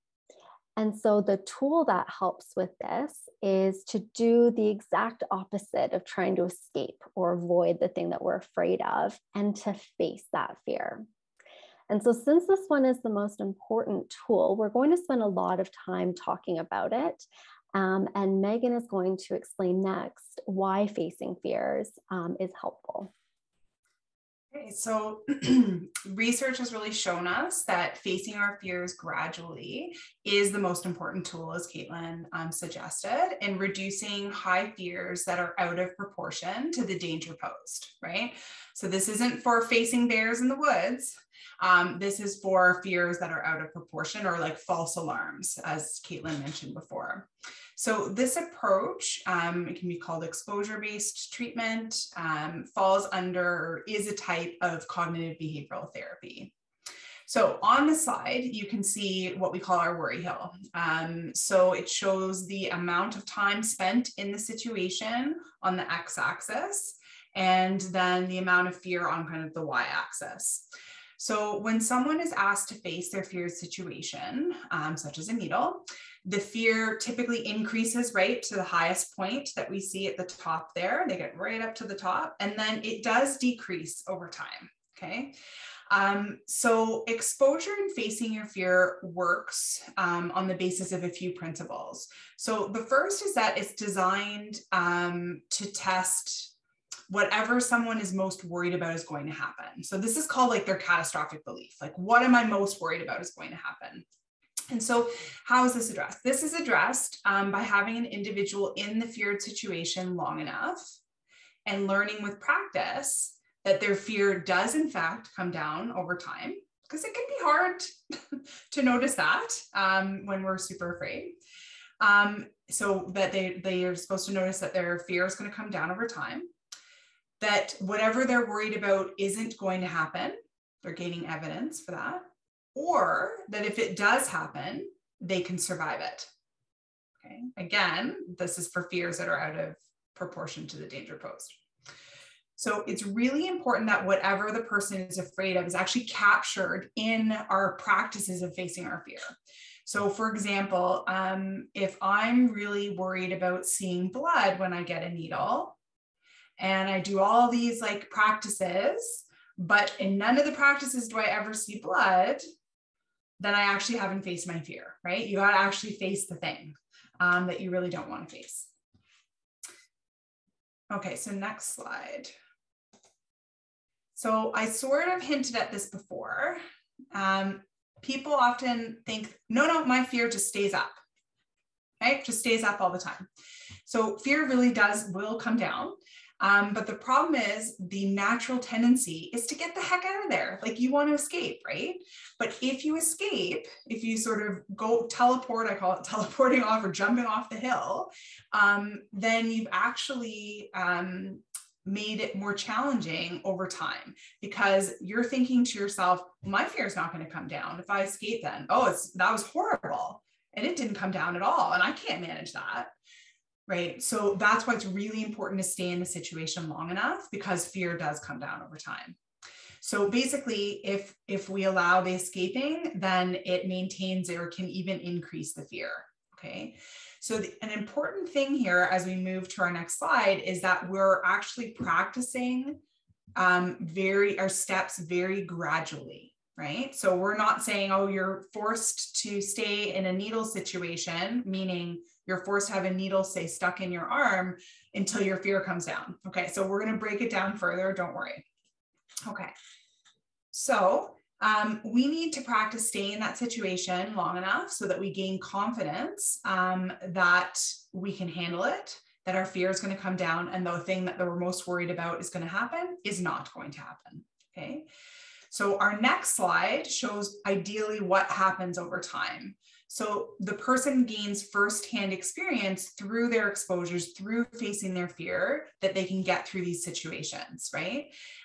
And so the tool that helps with this is to do the exact opposite of trying to escape or avoid the thing that we're afraid of and to face that fear. And so, since this one is the most important tool, we're going to spend a lot of time talking about it. Um, and Meghan is going to explain next why facing fears um, is helpful. Okay, so research has really shown us that facing our fears gradually is the most important tool, as Kaytlin um, suggested, in reducing high fears that are out of proportion to the danger posed, right? So this isn't for facing bears in the woods. Um, this is for fears that are out of proportion or like false alarms, as Kaytlin mentioned before. So this approach, um, it can be called exposure-based treatment, um, falls under, is a type of cognitive behavioral therapy. So on the slide, you can see what we call our worry hill. Um, so it shows the amount of time spent in the situation on the x-axis, and then the amount of fear on kind of the y-axis. So when someone is asked to face their feared situation, um, such as a needle, the fear typically increases right to the highest point that we see at the top there. They get right up to the top, and then it does decrease over time. Okay. Um, so exposure and facing your fear works um, on the basis of a few principles. So the first is that it's designed um, to test whatever someone is most worried about is going to happen. So this is called like their catastrophic belief. Like, what am I most worried about is going to happen? And so, how is this addressed? This is addressed um, by having an individual in the feared situation long enough and learning with practice that their fear does, in fact, come down over time, because it can be hard to notice that um, when we're super afraid. Um, so that they they are supposed to notice that their fear is going to come down over time that whatever they're worried about isn't going to happen. They're gaining evidence for that. Or that if it does happen, they can survive it. Okay. Again, this is for fears that are out of proportion to the danger posed. So it's really important that whatever the person is afraid of is actually captured in our practices of facing our fear. So, for example, um, if I'm really worried about seeing blood when I get a needle, and I do all these like practices, but in none of the practices do I ever see blood, then I actually haven't faced my fear, right? You got to actually face the thing um, that you really don't want to face. Okay, so next slide. So I sort of hinted at this before. Um, people often think, no, no, my fear just stays up, right? Just stays up all the time. So fear really does, will come down. Um, but the problem is the natural tendency is to get the heck out of there. Like you want to escape, right? But if you escape, if you sort of go teleport, I call it teleporting off or jumping off the hill, um, then you've actually um, made it more challenging over time because you're thinking to yourself, my fear is not going to come down. If I escape, then, oh, it's that was horrible. And it didn't come down at all. And I can't manage that right? So that's why it's really important to stay in the situation long enough because fear does come down over time. So basically, if if we allow the escaping, then it maintains or can even increase the fear. Okay. So the, an important thing here as we move to our next slide is that we're actually practicing um, very our steps very gradually, right? So we're not saying, oh, you're forced to stay in a needle situation, meaning you're forced to have a needle say stuck in your arm until your fear comes down. Okay, so we're going to break it down further. Don't worry. Okay, so um, we need to practice staying in that situation long enough so that we gain confidence um, that we can handle it, that our fear is going to come down, and the thing that we're most worried about is going to happen is not going to happen. Okay. So our next slide shows ideally what happens over time. So the person gains firsthand experience through their exposures, through facing their fear, that they can get through these situations, right?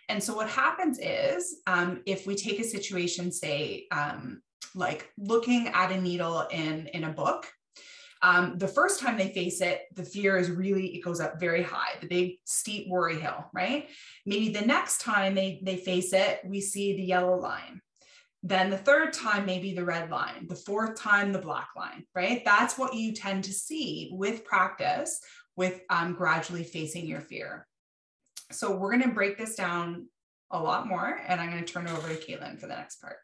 And so what happens is, um, if we take a situation, say, um, like looking at a needle in in a book, Um, the first time they face it, the fear is really, it goes up very high, the big steep worry hill, right? Maybe the next time they, they face it, we see the yellow line. Then the third time, maybe the red line, the fourth time, the black line, right? That's what you tend to see with practice, with um, gradually facing your fear. So we're going to break this down a lot more, and I'm going to turn it over to Kaytlin for the next part.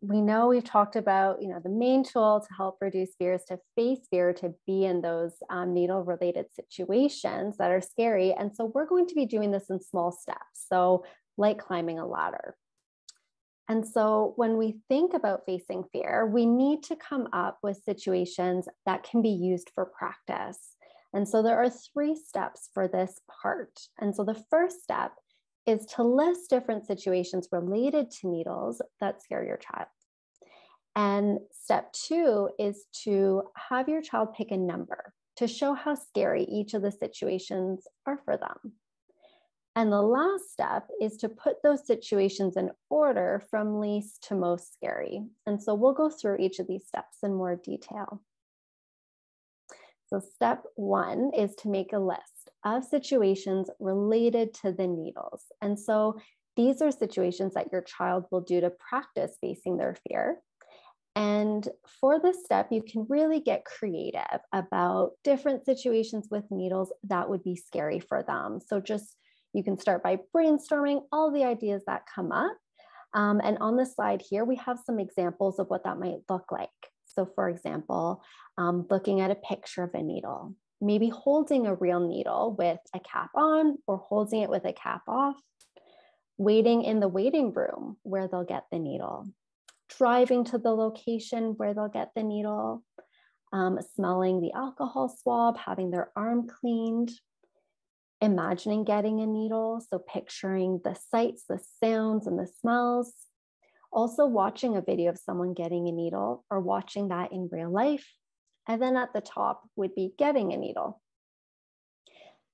We know we've talked about, you know, the main tool to help reduce fear is to face fear, to be in those um, needle related situations that are scary. And so we're going to be doing this in small steps. So like climbing a ladder. And so when we think about facing fear, we need to come up with situations that can be used for practice. And so there are three steps for this part. And so the first step is to list different situations related to needles that scare your child. And step two is to have your child pick a number to show how scary each of the situations are for them. And the last step is to put those situations in order from least to most scary. And so we'll go through each of these steps in more detail. So, step one is to make a list of situations related to the needles. And so these are situations that your child will do to practice facing their fear. And for this step, you can really get creative about different situations with needles that would be scary for them. So just you can start by brainstorming all the ideas that come up. Um, and on the slide here, we have some examples of what that might look like. So, for example, um, looking at a picture of a needle, maybe holding a real needle with a cap on or holding it with a cap off, waiting in the waiting room where they'll get the needle, driving to the location where they'll get the needle, um, smelling the alcohol swab, having their arm cleaned, imagining getting a needle. So, picturing the sights, the sounds, and the smells. Also, watching a video of someone getting a needle or watching that in real life and then at the top would be getting a needle.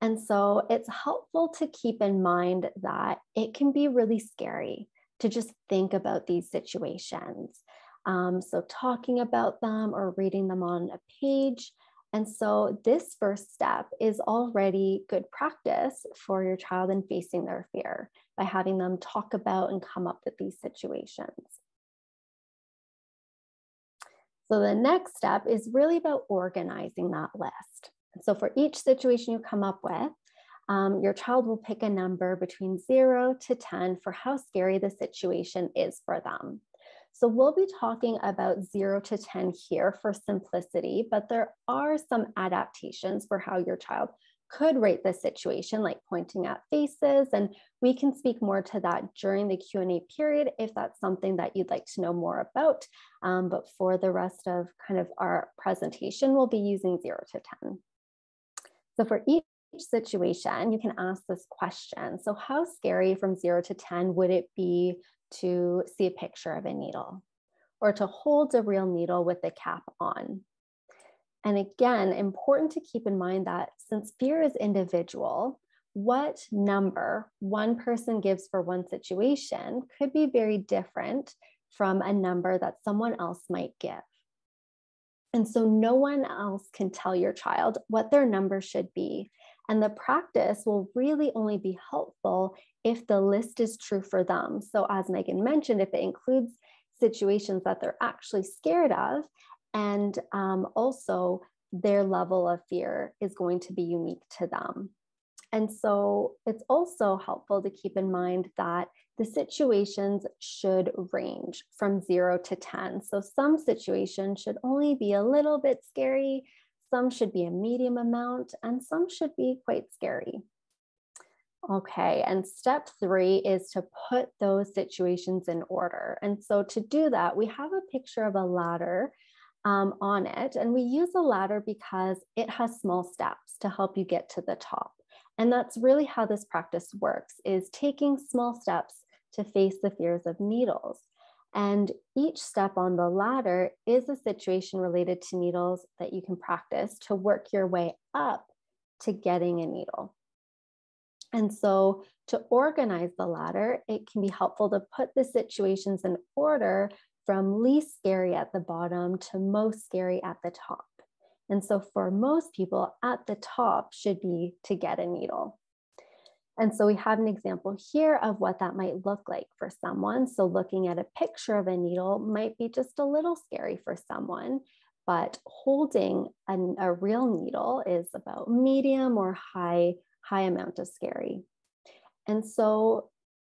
And so it's helpful to keep in mind that it can be really scary to just think about these situations. Um, so, talking about them or reading them on a page. And so, this first step is already good practice for your child in facing their fear by having them talk about and come up with these situations. So the next step is really about organizing that list. So for each situation you come up with, um, your child will pick a number between zero to 10 for how scary the situation is for them. So we'll be talking about zero to 10 here for simplicity, but there are some adaptations for how your child could rate the situation, like pointing at faces. And we can speak more to that during the Q&A period if that's something that you'd like to know more about. Um, but for the rest of kind of our presentation, we'll be using zero to 10. So for each situation, you can ask this question. So how scary from zero to 10 would it be to see a picture of a needle or to hold a real needle with the cap on? And again, important to keep in mind that since fear is individual, what number one person gives for one situation could be very different from a number that someone else might give. And so no one else can tell your child what their number should be. And the practice will really only be helpful if the list is true for them. So, as Meghan mentioned, if it includes situations that they're actually scared of, and um, also, their level of fear is going to be unique to them. And so it's also helpful to keep in mind that the situations should range from zero to 10. So some situations should only be a little bit scary, some should be a medium amount, and some should be quite scary. Okay, and step three is to put those situations in order. And so to do that, we have a picture of a ladder um, on it. And we use a ladder because it has small steps to help you get to the top. And that's really how this practice works is taking small steps to face the fears of needles. And each step on the ladder is a situation related to needles that you can practice to work your way up to getting a needle. And so, to organize the ladder, it can be helpful to put the situations in order from least scary at the bottom to most scary at the top. And so for most people, at the top should be to get a needle. And so we have an example here of what that might look like for someone. So looking at a picture of a needle might be just a little scary for someone, but holding an, a real needle is about medium or high, high amount of scary. And so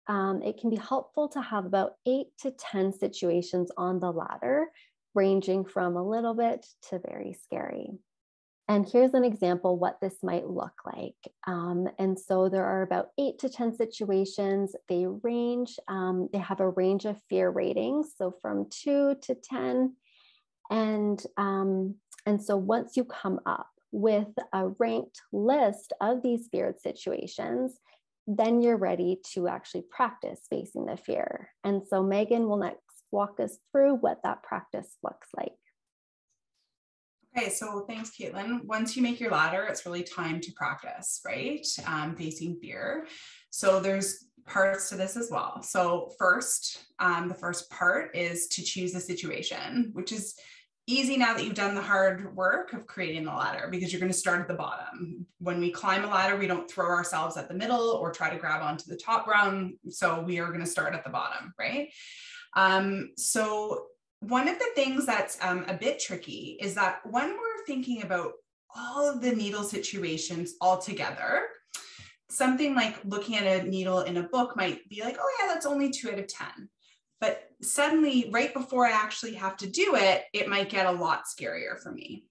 um, it can be helpful to have about eight to 10 situations on the ladder, ranging from a little bit to very scary. And here's an example what this might look like. Um, and so there are about eight to 10 situations. They range, um, they have a range of fear ratings. So from two to 10. And, um, and so once you come up with a ranked list of these feared situations, then you're ready to actually practice facing the fear. And so Meghan will next walk us through what that practice looks like. Okay, so thanks, Kaytlin. Once you make your ladder, it's really time to practice, right? Um, facing fear. So there's parts to this as well. So first, um, the first part is to choose a situation, which is easy now that you've done the hard work of creating the ladder because you're going to start at the bottom. When we climb a ladder, we don't throw ourselves at the middle or try to grab onto the top rung. So we are going to start at the bottom, right? Um, so one of the things that's um, a bit tricky is that when we're thinking about all of the needle situations all together, something like looking at a needle in a book might be like, oh, yeah, that's only two out of 10. But suddenly, right before I actually have to do it, it might get a lot scarier for me.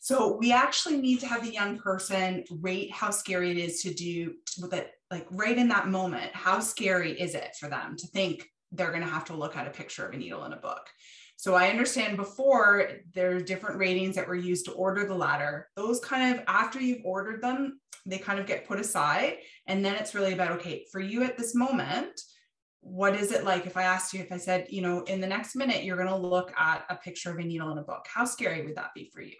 So we actually need to have the young person rate how scary it is to do with it, like right in that moment. How scary is it for them to think they're going to have to look at a picture of a needle in a book? So I understand before there are different ratings that were used to order the ladder. Those kind of after you've ordered them, they kind of get put aside. And then it's really about okay, for you at this moment, what is it like if I asked you, if I said, you know, in the next minute, you're going to look at a picture of a needle in a book? How scary would that be for you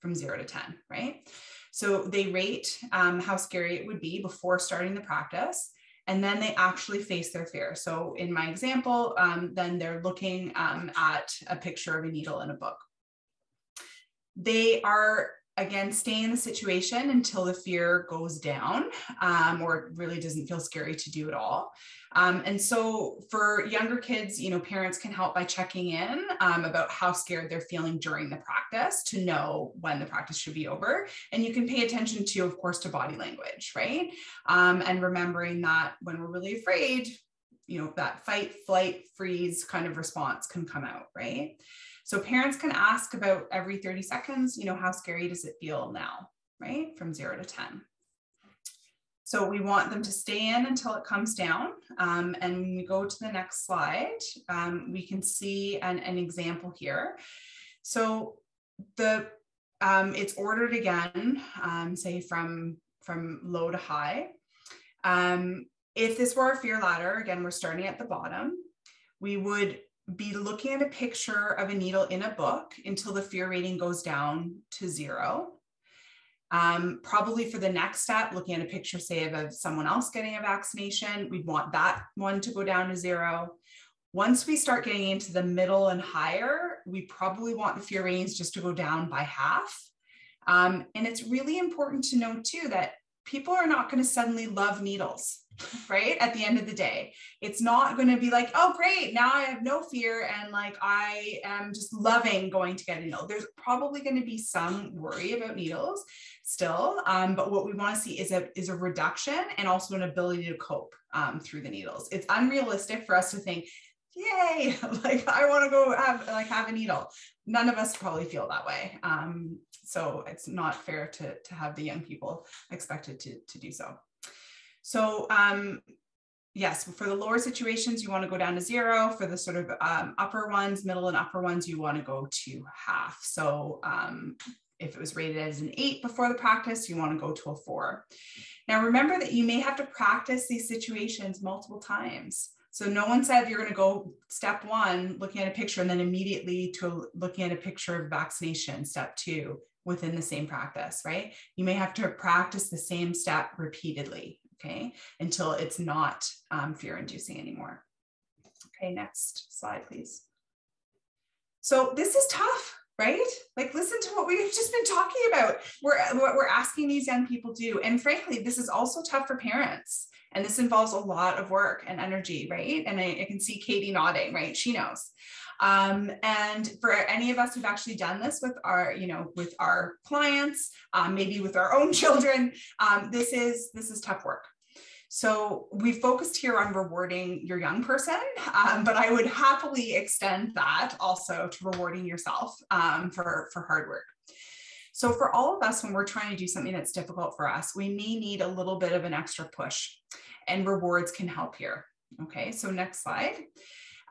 from zero to 10, right? So they rate um, how scary it would be before starting the practice and then they actually face their fear. So in my example, um, then they're looking um, at a picture of a needle in a book. They are again stay in the situation until the fear goes down um, or it really doesn't feel scary to do at all. Um, and so for younger kids you know parents can help by checking in um, about how scared they're feeling during the practice to know when the practice should be over. And you can pay attention to of course to body language right? Um, and remembering that when we're really afraid you know that fight flight freeze kind of response can come out right so parents can ask about every 30 seconds, you know, how scary does it feel now, right? From zero to 10. So we want them to stay in until it comes down. Um, and when we go to the next slide, um, we can see an, an, example here. So the um, it's ordered again, um, say from, from low to high. Um, if this were a fear ladder, again, we're starting at the bottom, we would be looking at a picture of a needle in a book until the fear rating goes down to zero. Um, probably for the next step, looking at a picture, say, of, of someone else getting a vaccination, we'd want that one to go down to zero. Once we start getting into the middle and higher, we probably want the fear ratings just to go down by half. Um, and it's really important to know too that people are not going to suddenly love needles right? At the end of the day it's not going to be like oh great now i have no fear and like i am just loving going to get a needle. There's probably going to be some worry about needles still um, but what we want to see is a is a reduction and also an ability to cope um, through the needles. It's unrealistic for us to think yay like i want to go have like have a needle. None of us probably feel that way um, so it's not fair to to have the young people expected to to do so so um, yes, for the lower situations, you want to go down to zero. For the sort of um, upper ones, middle and upper ones, you want to go to half. So um, if it was rated as an eight before the practice, you want to go to a four. Now, remember that you may have to practice these situations multiple times. So no one said you're going to go step one, looking at a picture, and then immediately to looking at a picture of vaccination, step two, within the same practice, right? You may have to practice the same step repeatedly okay, until it's not um, fear inducing anymore. Okay, next slide, please. So this is tough, right? Like listen to what we've just been talking about. We're what we're asking these young people to do. And frankly, this is also tough for parents. And this involves a lot of work and energy, right? And I, I can see Katie nodding, right? She knows. Um, and for any of us who've actually done this with our, you know, with our clients, um, maybe with our own children, um, this is this is tough work. So we focused here on rewarding your young person, um, but I would happily extend that also to rewarding yourself um, for, for hard work. So for all of us, when we're trying to do something that's difficult for us, we may need a little bit of an extra push and rewards can help here. Okay, so next slide.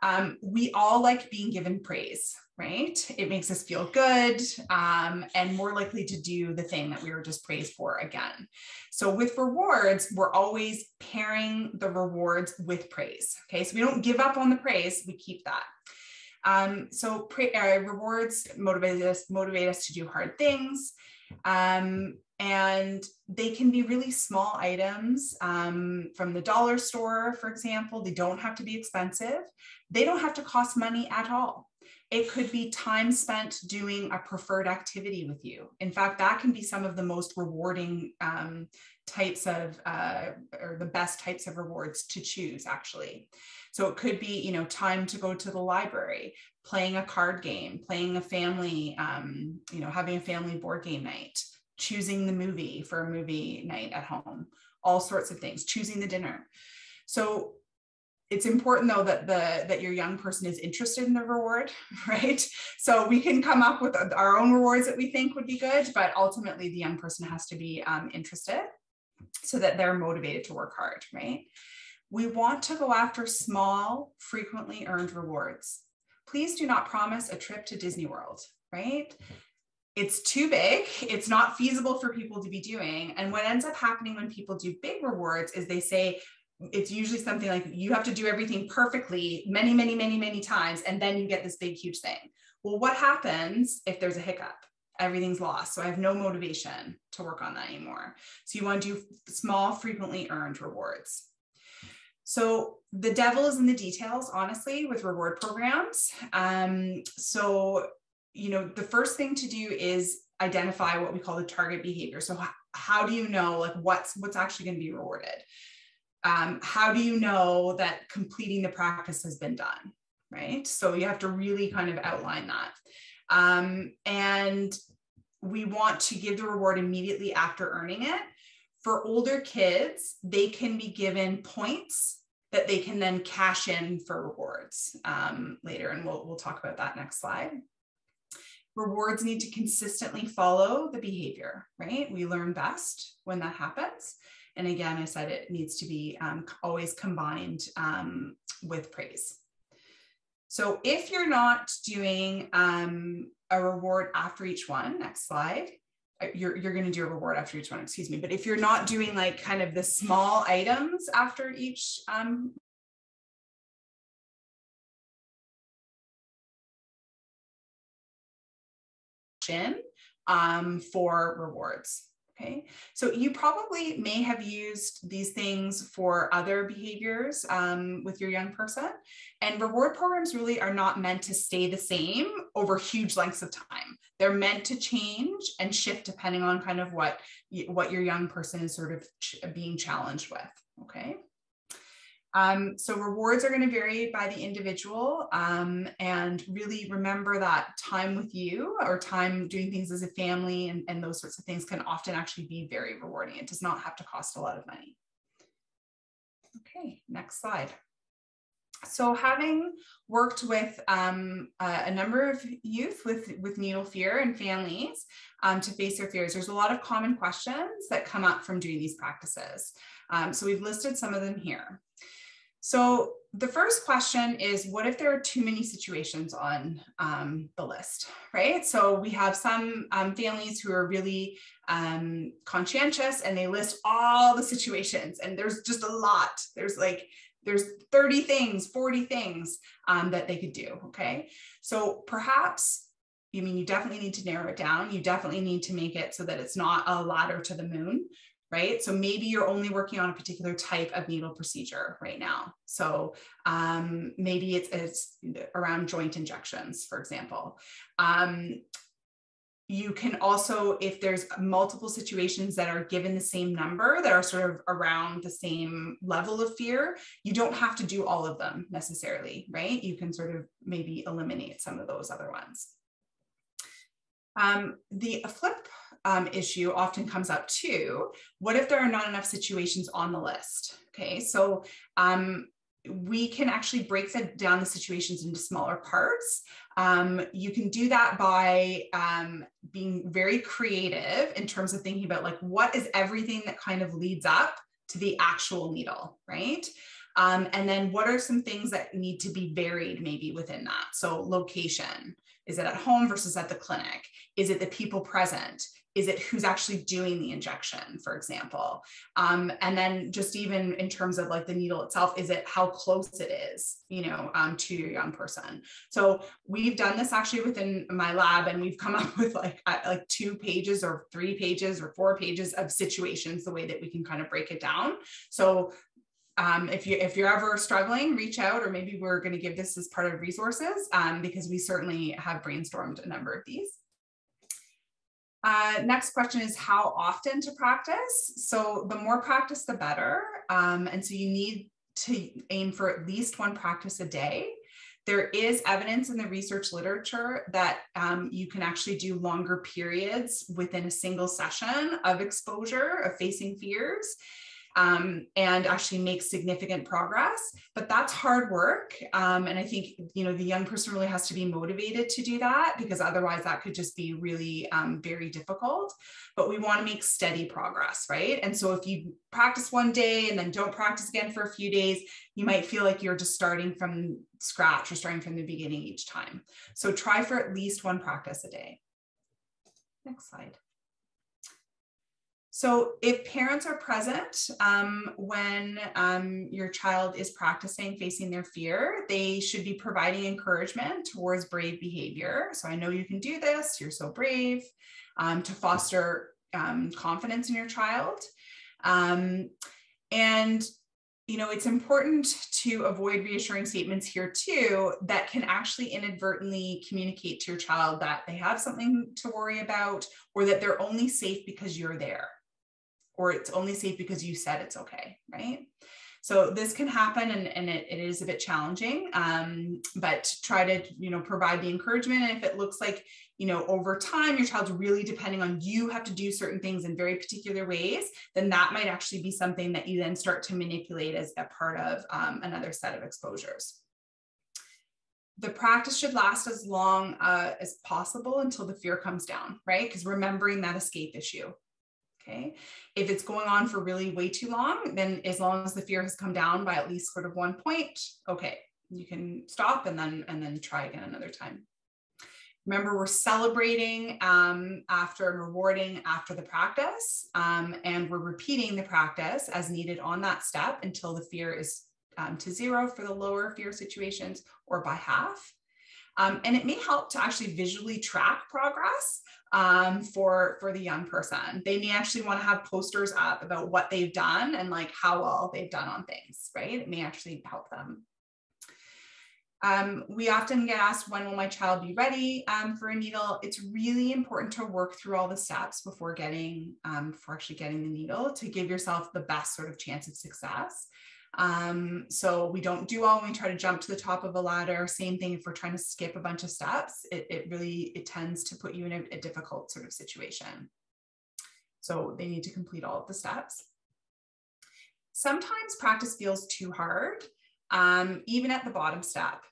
Um, we all like being given praise, right? It makes us feel good um, and more likely to do the thing that we were just praised for again. So with rewards, we're always pairing the rewards with praise. Okay, so we don't give up on the praise, we keep that. Um, so pra- uh, rewards motivate us, motivate us to do hard things. Um, and they can be really small items um, from the dollar store, for example. They don't have to be expensive. They don't have to cost money at all. It could be time spent doing a preferred activity with you. In fact, that can be some of the most rewarding um, types of, uh, or the best types of rewards to choose, actually. So it could be, you know, time to go to the library, playing a card game, playing a family, um, you know, having a family board game night, choosing the movie for a movie night at home, all sorts of things, choosing the dinner. So it's important though that the that your young person is interested in the reward right? So we can come up with our own rewards that we think would be good but ultimately the young person has to be um, interested so that they're motivated to work hard right? We want to go after small frequently earned rewards. Please do not promise a trip to disney world right it's too big it's not feasible for people to be doing and what ends up happening when people do big rewards is they say it's usually something like you have to do everything perfectly many, many, many, many times, and then you get this big, huge thing. Well, what happens if there's a hiccup? Everything's lost. So I have no motivation to work on that anymore. So you want to do small, frequently earned rewards. So the devil is in the details, honestly, with reward programs. Um, so, you know, the first thing to do is identify what we call the target behavior. So how do you know like what's what's actually going to be rewarded? um, how do you know that completing the practice has been done right so you have to really kind of outline that um, and we want to give the reward immediately after earning it for older kids they can be given points that they can then cash in for rewards um, later and we'll, we'll talk about that next slide rewards need to consistently follow the behavior right we learn best when that happens and again, I said it needs to be um, always combined um, with praise. So if you're not doing um, a reward after each one, next slide, uh, you're, you're going to do a reward after each one, excuse me. But if you're not doing like kind of the small items after each um, um, for rewards. Okay, so you probably may have used these things for other behaviors um, with your young person. And reward programs really are not meant to stay the same over huge lengths of time. They're meant to change and shift depending on kind of what, what your young person is sort of ch being challenged with. Okay. Um, so rewards are going to vary by the individual um, and really remember that time with you or time doing things as a family and, and those sorts of things can often actually be very rewarding. It does not have to cost a lot of money. Okay, next slide. So having worked with um, uh, a number of youth with, with needle fear and families um, to face their fears, there's a lot of common questions that come up from doing these practices. Um, so we've listed some of them here. So the first question is what if there are too many situations on um, the list, right? So we have some um, families who are really um, conscientious and they list all the situations, and there's just a lot. There's like, there's 30 things, 40 things um, that they could do, okay? So perhaps, you mean you definitely need to narrow it down. You definitely need to make it so that it's not a ladder to the moon, right? So maybe you're only working on a particular type of needle procedure right now. So um, maybe it's, it's around joint injections, for example. Um, you can also, if there's multiple situations that are given the same number that are sort of around the same level of fear, you don't have to do all of them necessarily, right? You can sort of maybe eliminate some of those other ones. Um, the flip um, issue often comes up too. What if there are not enough situations on the list? Okay, so um, we can actually break the, down the situations into smaller parts. Um, you can do that by um, being very creative in terms of thinking about like what is everything that kind of leads up to the actual needle, right? Um, and then what are some things that need to be varied maybe within that? So location, is it at home versus at the clinic? Is it the people present? Is it who's actually doing the injection, for example? Um, and then just even in terms of like the needle itself, is it how close it is, you know, um, to your young person? So we've done this actually within my lab, and we've come up with like like two pages or three pages or four pages of situations, the way that we can kind of break it down. So um, if you if you're ever struggling, reach out, or maybe we're going to give this as part of resources um, because we certainly have brainstormed a number of these. Uh, next question is how often to practice. So the more practice, the better. Um, and so you need to aim for at least one practice a day. There is evidence in the research literature that um, you can actually do longer periods within a single session of exposure of facing fears um, and actually make significant progress. But that's hard work. Um, and I think, you know, the young person really has to be motivated to do that because otherwise that could just be really um, very difficult. But we want to make steady progress, right? And so if you practice one day and then don't practice again for a few days, you might feel like you're just starting from scratch or starting from the beginning each time. So try for at least one practice a day. Next slide. So if parents are present um, when um, your child is practicing facing their fear, they should be providing encouragement towards brave behavior. So I know you can do this, you're so brave, um, to foster um, confidence in your child. Um, and you know, it's important to avoid reassuring statements here too that can actually inadvertently communicate to your child that they have something to worry about or that they're only safe because you're there or it's only safe because you said it's okay, right? So this can happen and, and it, it is a bit challenging, um, but try to, you know, provide the encouragement. And if it looks like, you know, over time, your child's really depending on you have to do certain things in very particular ways, then that might actually be something that you then start to manipulate as a part of um, another set of exposures. The practice should last as long uh, as possible until the fear comes down, right? Because remembering that escape issue, Okay. If it's going on for really way too long, then as long as the fear has come down by at least sort of one point, okay, you can stop and then and then try again another time. Remember, we're celebrating um, after and rewarding after the practice, um, and we're repeating the practice as needed on that step until the fear is um, to zero for the lower fear situations or by half. Um, and it may help to actually visually track progress um, for for the young person. They may actually want to have posters up about what they've done and like how well they've done on things, right? It may actually help them. Um, we often get asked, when will my child be ready um, for a needle? It's really important to work through all the steps before getting, um, actually getting the needle to give yourself the best sort of chance of success. Um, so we don't do all when we try to jump to the top of a ladder. Same thing if we're trying to skip a bunch of steps, it, it really, it tends to put you in a, a difficult sort of situation. So they need to complete all of the steps. Sometimes practice feels too hard, um, even at the bottom step.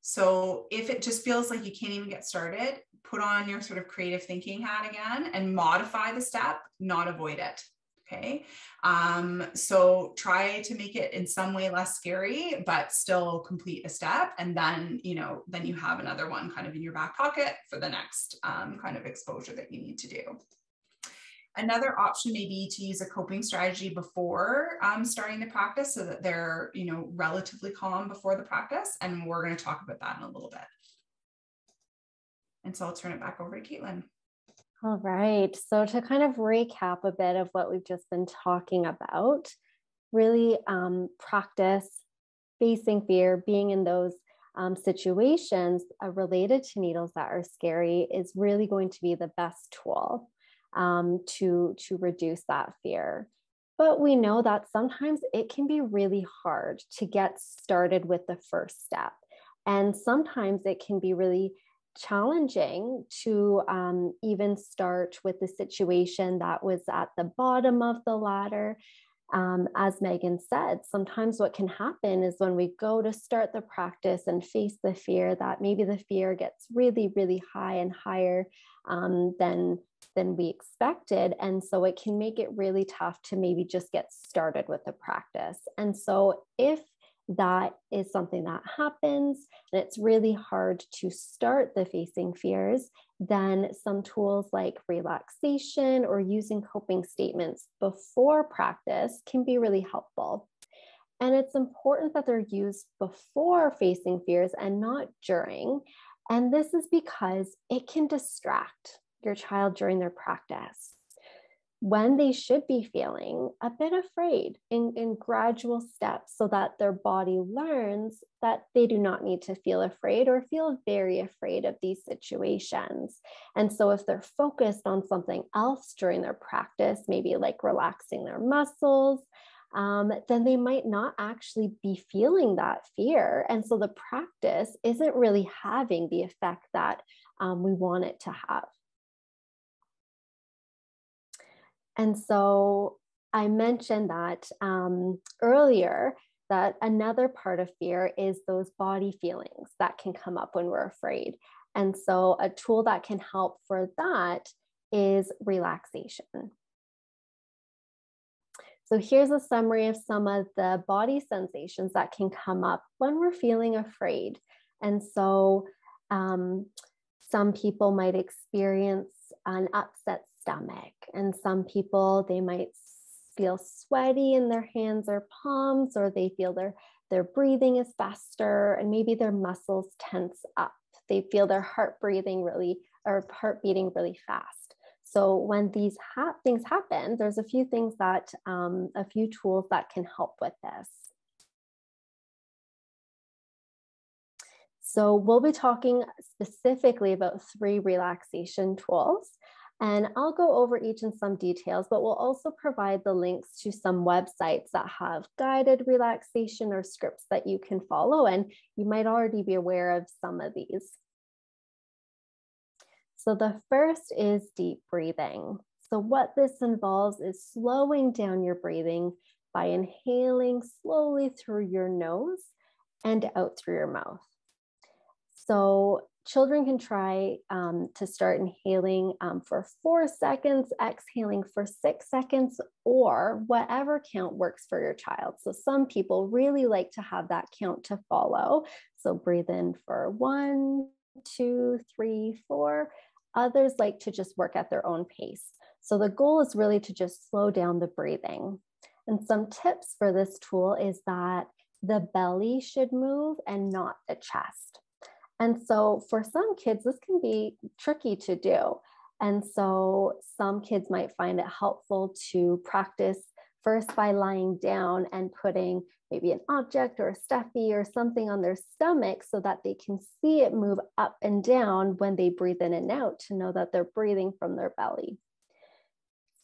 So if it just feels like you can't even get started, put on your sort of creative thinking hat again and modify the step, not avoid it. Okay. Um, so try to make it in some way less scary, but still complete a step. And then, you know, then you have another one kind of in your back pocket for the next um, kind of exposure that you need to do. Another option may be to use a coping strategy before um, starting the practice so that they're, you know, relatively calm before the practice. And we're going to talk about that in a little bit. And so I'll turn it back over to Kaytlin. All right. So, to kind of recap a bit of what we've just been talking about, really um, practice facing fear, being in those um, situations uh, related to needles that are scary is really going to be the best tool um, to, to reduce that fear. But we know that sometimes it can be really hard to get started with the first step. And sometimes it can be really challenging to um, even start with the situation that was at the bottom of the ladder um, as Meghan said, sometimes what can happen is when we go to start the practice and face the fear, that maybe the fear gets really, really high and higher um, than than we expected, and so it can make it really tough to maybe just get started with the practice. And so, if that is something that happens and it's really hard to start the facing fears, then some tools like relaxation or using coping statements before practice can be really helpful. And it's important that they're used before facing fears and not during. And this is because it can distract your child during their practice when they should be feeling a bit afraid in, in gradual steps so that their body learns that they do not need to feel afraid or feel very afraid of these situations. And so, if they're focused on something else during their practice, maybe like relaxing their muscles, um, then they might not actually be feeling that fear. And so the practice isn't really having the effect that um, we want it to have. And so I mentioned that um, earlier that another part of fear is those body feelings that can come up when we're afraid. And so a tool that can help for that is relaxation. So here's a summary of some of the body sensations that can come up when we're feeling afraid. And so um, some people might experience an upset stomach. And some people, they might feel sweaty in their hands or palms, or they feel their, their breathing is faster, and maybe their muscles tense up. They feel their heart breathing really, or heart beating really fast. So when these ha- things happen, there's a few things that, um, a few tools that can help with this. So we'll be talking specifically about three relaxation tools. And I'll go over each in some details, but we'll also provide the links to some websites that have guided relaxation or scripts that you can follow. And you might already be aware of some of these. So the first is deep breathing. So what this involves is slowing down your breathing by inhaling slowly through your nose and out through your mouth. So children can try um, to start inhaling um, for four seconds, exhaling for six seconds, or whatever count works for your child. So some people really like to have that count to follow. So breathe in for one, two, three, four. Others like to just work at their own pace. So the goal is really to just slow down the breathing. And some tips for this tool is that the belly should move and not the chest. And so for some kids, this can be tricky to do. And so some kids might find it helpful to practice first by lying down and putting maybe an object or a stuffy or something on their stomach so that they can see it move up and down when they breathe in and out to know that they're breathing from their belly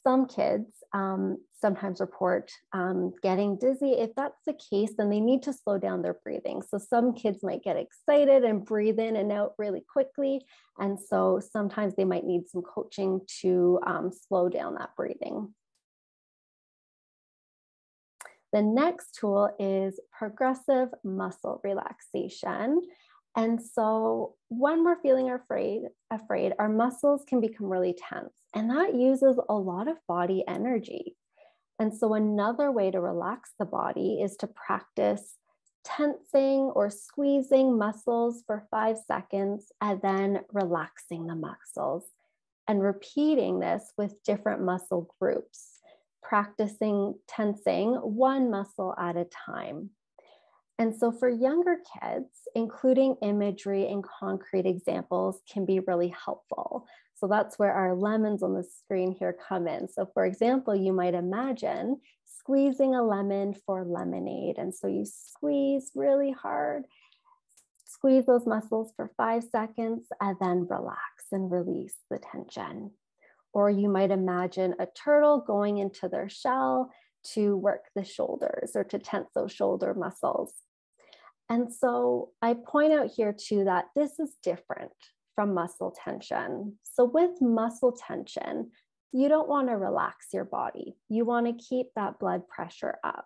some kids um, sometimes report um, getting dizzy. If that's the case, then they need to slow down their breathing. So some kids might get excited and breathe in and out really quickly. And so sometimes they might need some coaching to um, slow down that breathing. The next tool is progressive muscle relaxation. And so when we're feeling afraid, afraid, our muscles can become really tense, and that uses a lot of body energy. And so another way to relax the body is to practice tensing or squeezing muscles for five seconds and then relaxing the muscles and repeating this with different muscle groups, practicing tensing one muscle at a time. And so for younger kids, including imagery and concrete examples can be really helpful. So that's where our lemons on the screen here come in. So for example, you might imagine squeezing a lemon for lemonade. And so you squeeze really hard, squeeze those muscles for five seconds, and then relax and release the tension. Or you might imagine a turtle going into their shell to work the shoulders or to tense those shoulder muscles. And so I point out here too that this is different from muscle tension. So with muscle tension, you don't want to relax your body. You want to keep that blood pressure up.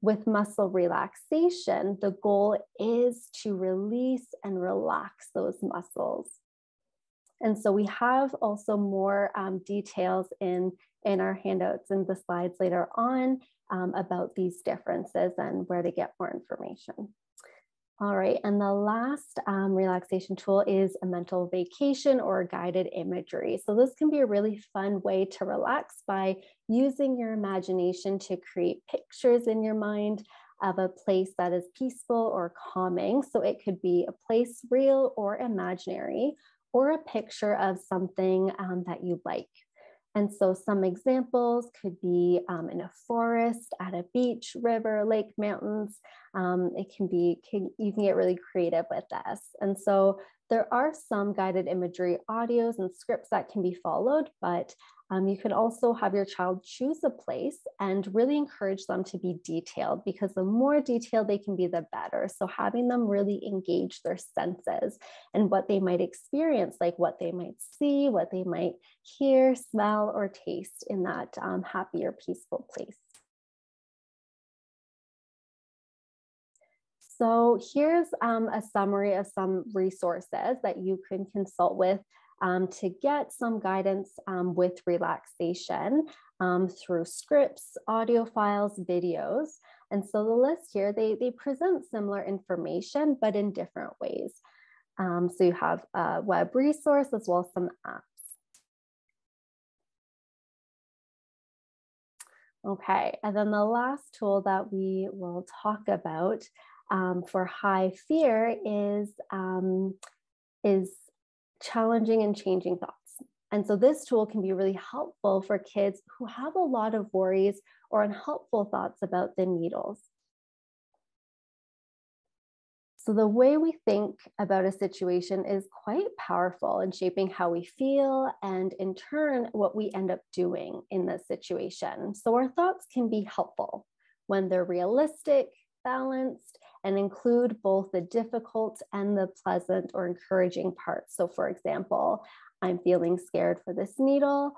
With muscle relaxation, the goal is to release and relax those muscles. And so we have also more um, details in, in our handouts and the slides later on um, about these differences and where to get more information. All right, and the last um, relaxation tool is a mental vacation or guided imagery. So this can be a really fun way to relax by using your imagination to create pictures in your mind of a place that is peaceful or calming. So it could be a place real or imaginary, or a picture of something um, that you like. And so some examples could be um, in a forest, at a beach, river, lake, mountains. Um, it can be, can, you can get really creative with this. And so there are some guided imagery audios and scripts that can be followed, but um, you can also have your child choose a place and really encourage them to be detailed because the more detailed they can be, the better. So, having them really engage their senses and what they might experience, like what they might see, what they might hear, smell, or taste in that um, happier, peaceful place. So here's um, a summary of some resources that you can consult with um, to get some guidance um, with relaxation um, through scripts, audio files, videos. And so the list here, they, they present similar information, but in different ways. Um, so you have a web resource as well as some apps. Okay, and then the last tool that we will talk about um, for high fear is, um, is challenging and changing thoughts. And so this tool can be really helpful for kids who have a lot of worries or unhelpful thoughts about the needles. So the way we think about a situation is quite powerful in shaping how we feel and in turn what we end up doing in the situation. So our thoughts can be helpful when they're realistic, balanced, and include both the difficult and the pleasant or encouraging parts. So, for example, I'm feeling scared for this needle,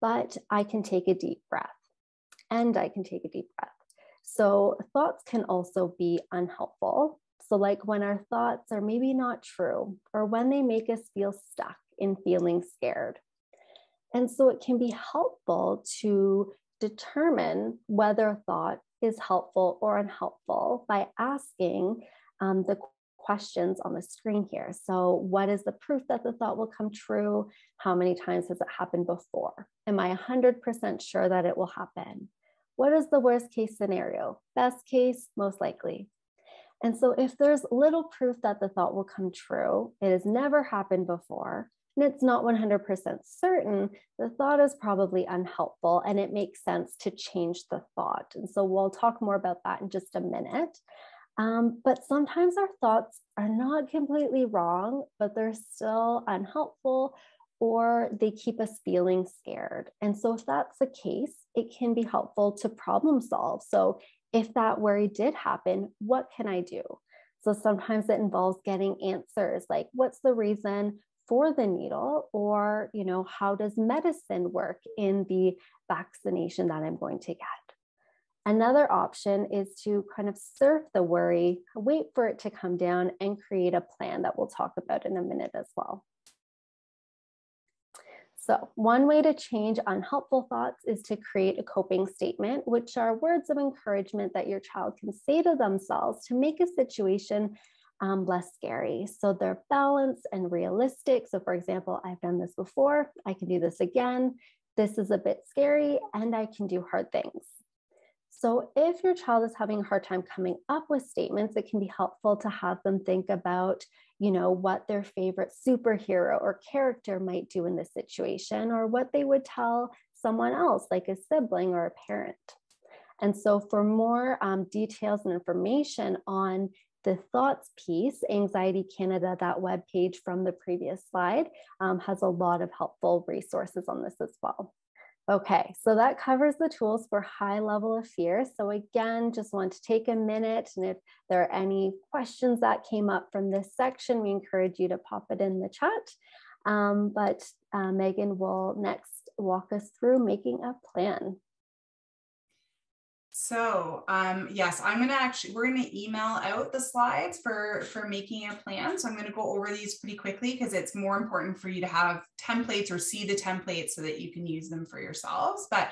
but I can take a deep breath and I can take a deep breath. So, thoughts can also be unhelpful. So, like when our thoughts are maybe not true, or when they make us feel stuck in feeling scared. And so, it can be helpful to determine whether a thought is helpful or unhelpful by asking um, the questions on the screen here. So, what is the proof that the thought will come true? How many times has it happened before? Am I 100% sure that it will happen? What is the worst case scenario? Best case, most likely. And so, if there's little proof that the thought will come true, it has never happened before, and it's not 100% certain, the thought is probably unhelpful and it makes sense to change the thought. And so we'll talk more about that in just a minute. Um, but sometimes our thoughts are not completely wrong, but they're still unhelpful or they keep us feeling scared. And so, if that's the case, it can be helpful to problem solve. So, if that worry did happen, what can I do? So, sometimes it involves getting answers like, what's the reason? For the needle or you know how does medicine work in the vaccination that i'm going to get? Another option is to kind of surf the worry wait for it to come down and create a plan that we'll talk about in a minute as well. So, one way to change unhelpful thoughts is to create a coping statement, which are words of encouragement that your child can say to themselves to make a situation um, less scary. So they're balanced and realistic. So, for example, I've done this before, I can do this again. This is a bit scary, and I can do hard things. So if your child is having a hard time coming up with statements, it can be helpful to have them think about, you know, what their favorite superhero or character might do in this situation or what they would tell someone else, like a sibling or a parent. And so for more um, details and information on the thoughts piece, Anxiety Canada, that web page from the previous slide um, has a lot of helpful resources on this as well. Okay, so that covers the tools for high level of fear. So again, just want to take a minute and if there are any questions that came up from this section, we encourage you to pop it in the chat. Um, but uh, Meghan will next walk us through making a plan. So um, yes, I'm gonna actually, we're gonna email out the slides for, for making a plan. So I'm gonna go over these pretty quickly because it's more important for you to have templates or see the templates so that you can use them for yourselves. But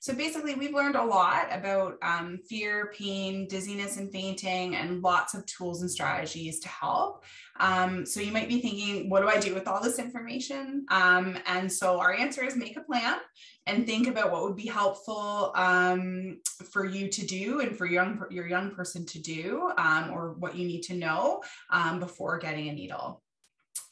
so basically, we've learned a lot about um, fear, pain, dizziness, and fainting, and lots of tools and strategies to help. Um, so you might be thinking, what do I do with all this information? Um, and so our answer is make a plan and think about what would be helpful um, for you to do and for young your young person to do, um, or what you need to know um, before getting a needle.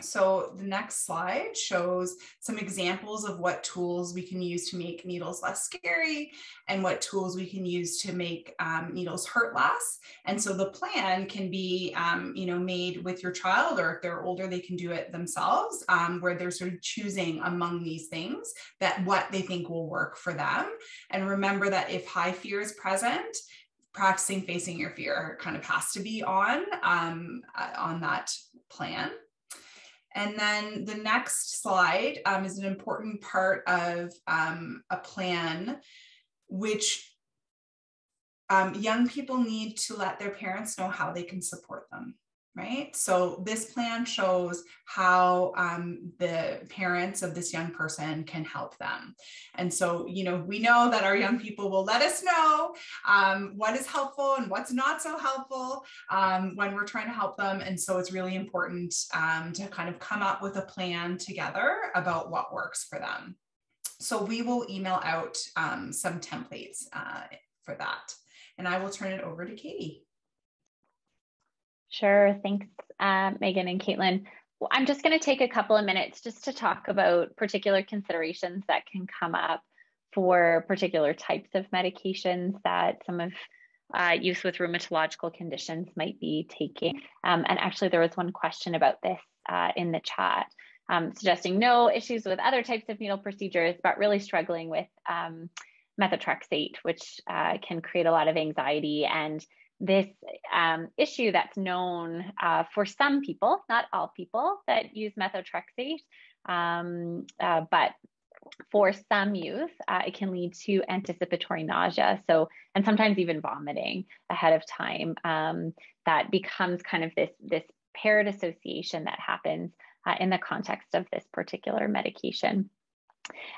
So the next slide shows some examples of what tools we can use to make needles less scary and what tools we can use to make um, needles hurt less. And so the plan can be, um, you know, made with your child, or if they're older, they can do it themselves, um, where they're sort of choosing among these things that what they think will work for them. And remember that if high fear is present, practicing facing your fear kind of has to be on um, uh, on that plan. And then the next slide um, is an important part of um, a plan, which um, young people need to let their parents know how they can support them right? So this plan shows how um, the parents of this young person can help them. And so, you know, we know that our young people will let us know um, what is helpful and what's not so helpful um, when we're trying to help them. And so it's really important um, to kind of come up with a plan together about what works for them. So we will email out um, some templates uh, for that. And I will turn it over to Katie. Sure. Thanks, uh, Meghan and Kaytlin. Well, I'm just going to take a couple of minutes just to talk about particular considerations that can come up for particular types of medications that some of uh, youth with rheumatological conditions might be taking. Um, and actually, there was one question about this uh, in the chat, um, suggesting no issues with other types of needle procedures, but really struggling with um, methotrexate, which uh, can create a lot of anxiety and this um, issue that's known uh, for some people, not all people that use methotrexate, um, uh, but for some youth, uh, it can lead to anticipatory nausea. So, and sometimes even vomiting ahead of time. Um, that becomes kind of this this paired association that happens uh, in the context of this particular medication.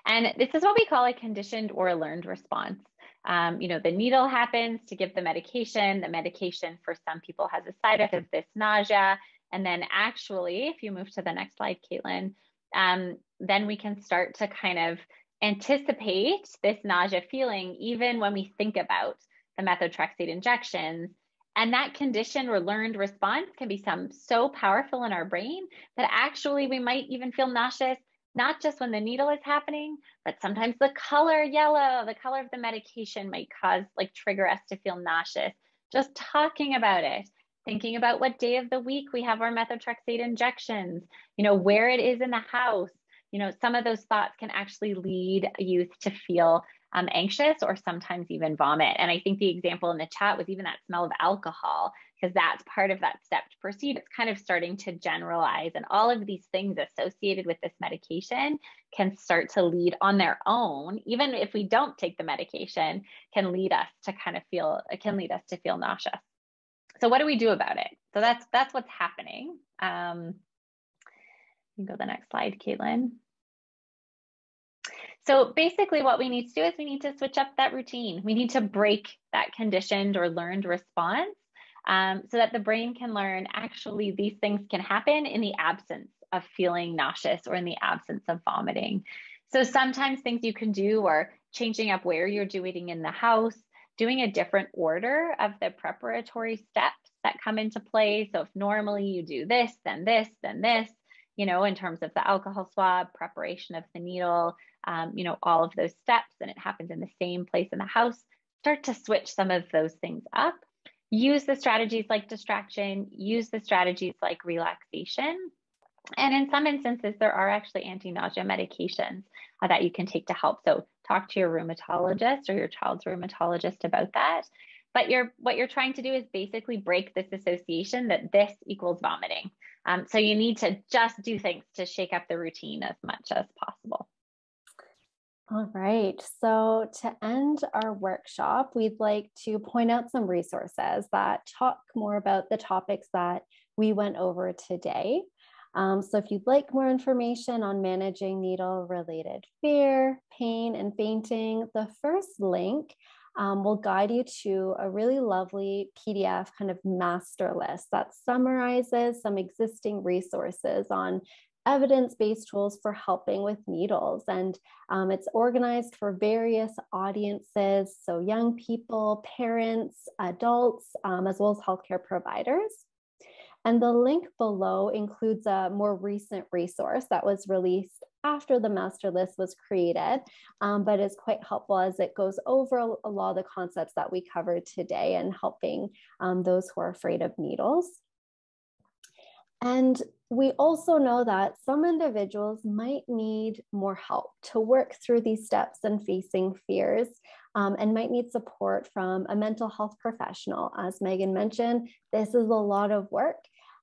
And this is what we call a conditioned or a learned response. Um, you know, the needle happens to give the medication. The medication for some people has a side effect of this nausea. And then actually, if you move to the next slide, Kaytlin, um, then we can start to kind of anticipate this nausea feeling even when we think about the methotrexate injections. And that conditioned or learned response can be some so powerful in our brain that actually we might even feel nauseous not just when the needle is happening, but sometimes the color yellow, the color of the medication might cause like trigger us to feel nauseous. Just talking about it, thinking about what day of the week we have our methotrexate injections, you know, where it is in the house. You know, some of those thoughts can actually lead youth to feel um, anxious or sometimes even vomit. And I think the example in the chat was even that smell of alcohol because that's part of that step to proceed. It's kind of starting to generalize, and all of these things associated with this medication can start to lead on their own, even if we don't take the medication, can lead us to kind of feel, it can lead us to feel nauseous. So what do we do about it? So that's that's what's happening. Um, you can go to the next slide, Kaytlin. So basically what we need to do is we need to switch up that routine. We need to break that conditioned or learned response um, so that the brain can learn actually these things can happen in the absence of feeling nauseous or in the absence of vomiting. So sometimes things you can do are changing up where you're doing in the house, doing a different order of the preparatory steps that come into play. So if normally you do this, then this, then this, you know, in terms of the alcohol swab, preparation of the needle, um, you know, all of those steps, and it happens in the same place in the house, start to switch some of those things up. Use the strategies like distraction, use the strategies like relaxation. And in some instances, there are actually anti nausea medications uh, that you can take to help. So, talk to your rheumatologist or your child's rheumatologist about that. But you're, what you're trying to do is basically break this association that this equals vomiting. Um, so, you need to just do things to shake up the routine as much as possible. All right. So, to end our workshop, we'd like to point out some resources that talk more about the topics that we went over today. Um, so, if you'd like more information on managing needle related fear, pain, and fainting, the first link um, will guide you to a really lovely PDF kind of master list that summarizes some existing resources on evidence based tools for helping with needles. And um, it's organized for various audiences, so young people, parents, adults, um, as well as healthcare providers. And the link below includes a more recent resource that was released after the master list was created, um, but is quite helpful as it goes over a lot of the concepts that we covered today and helping um, those who are afraid of needles. And we also know that some individuals might need more help to work through these steps and facing fears um, and might need support from a mental health professional. As Meghan mentioned, this is a lot of work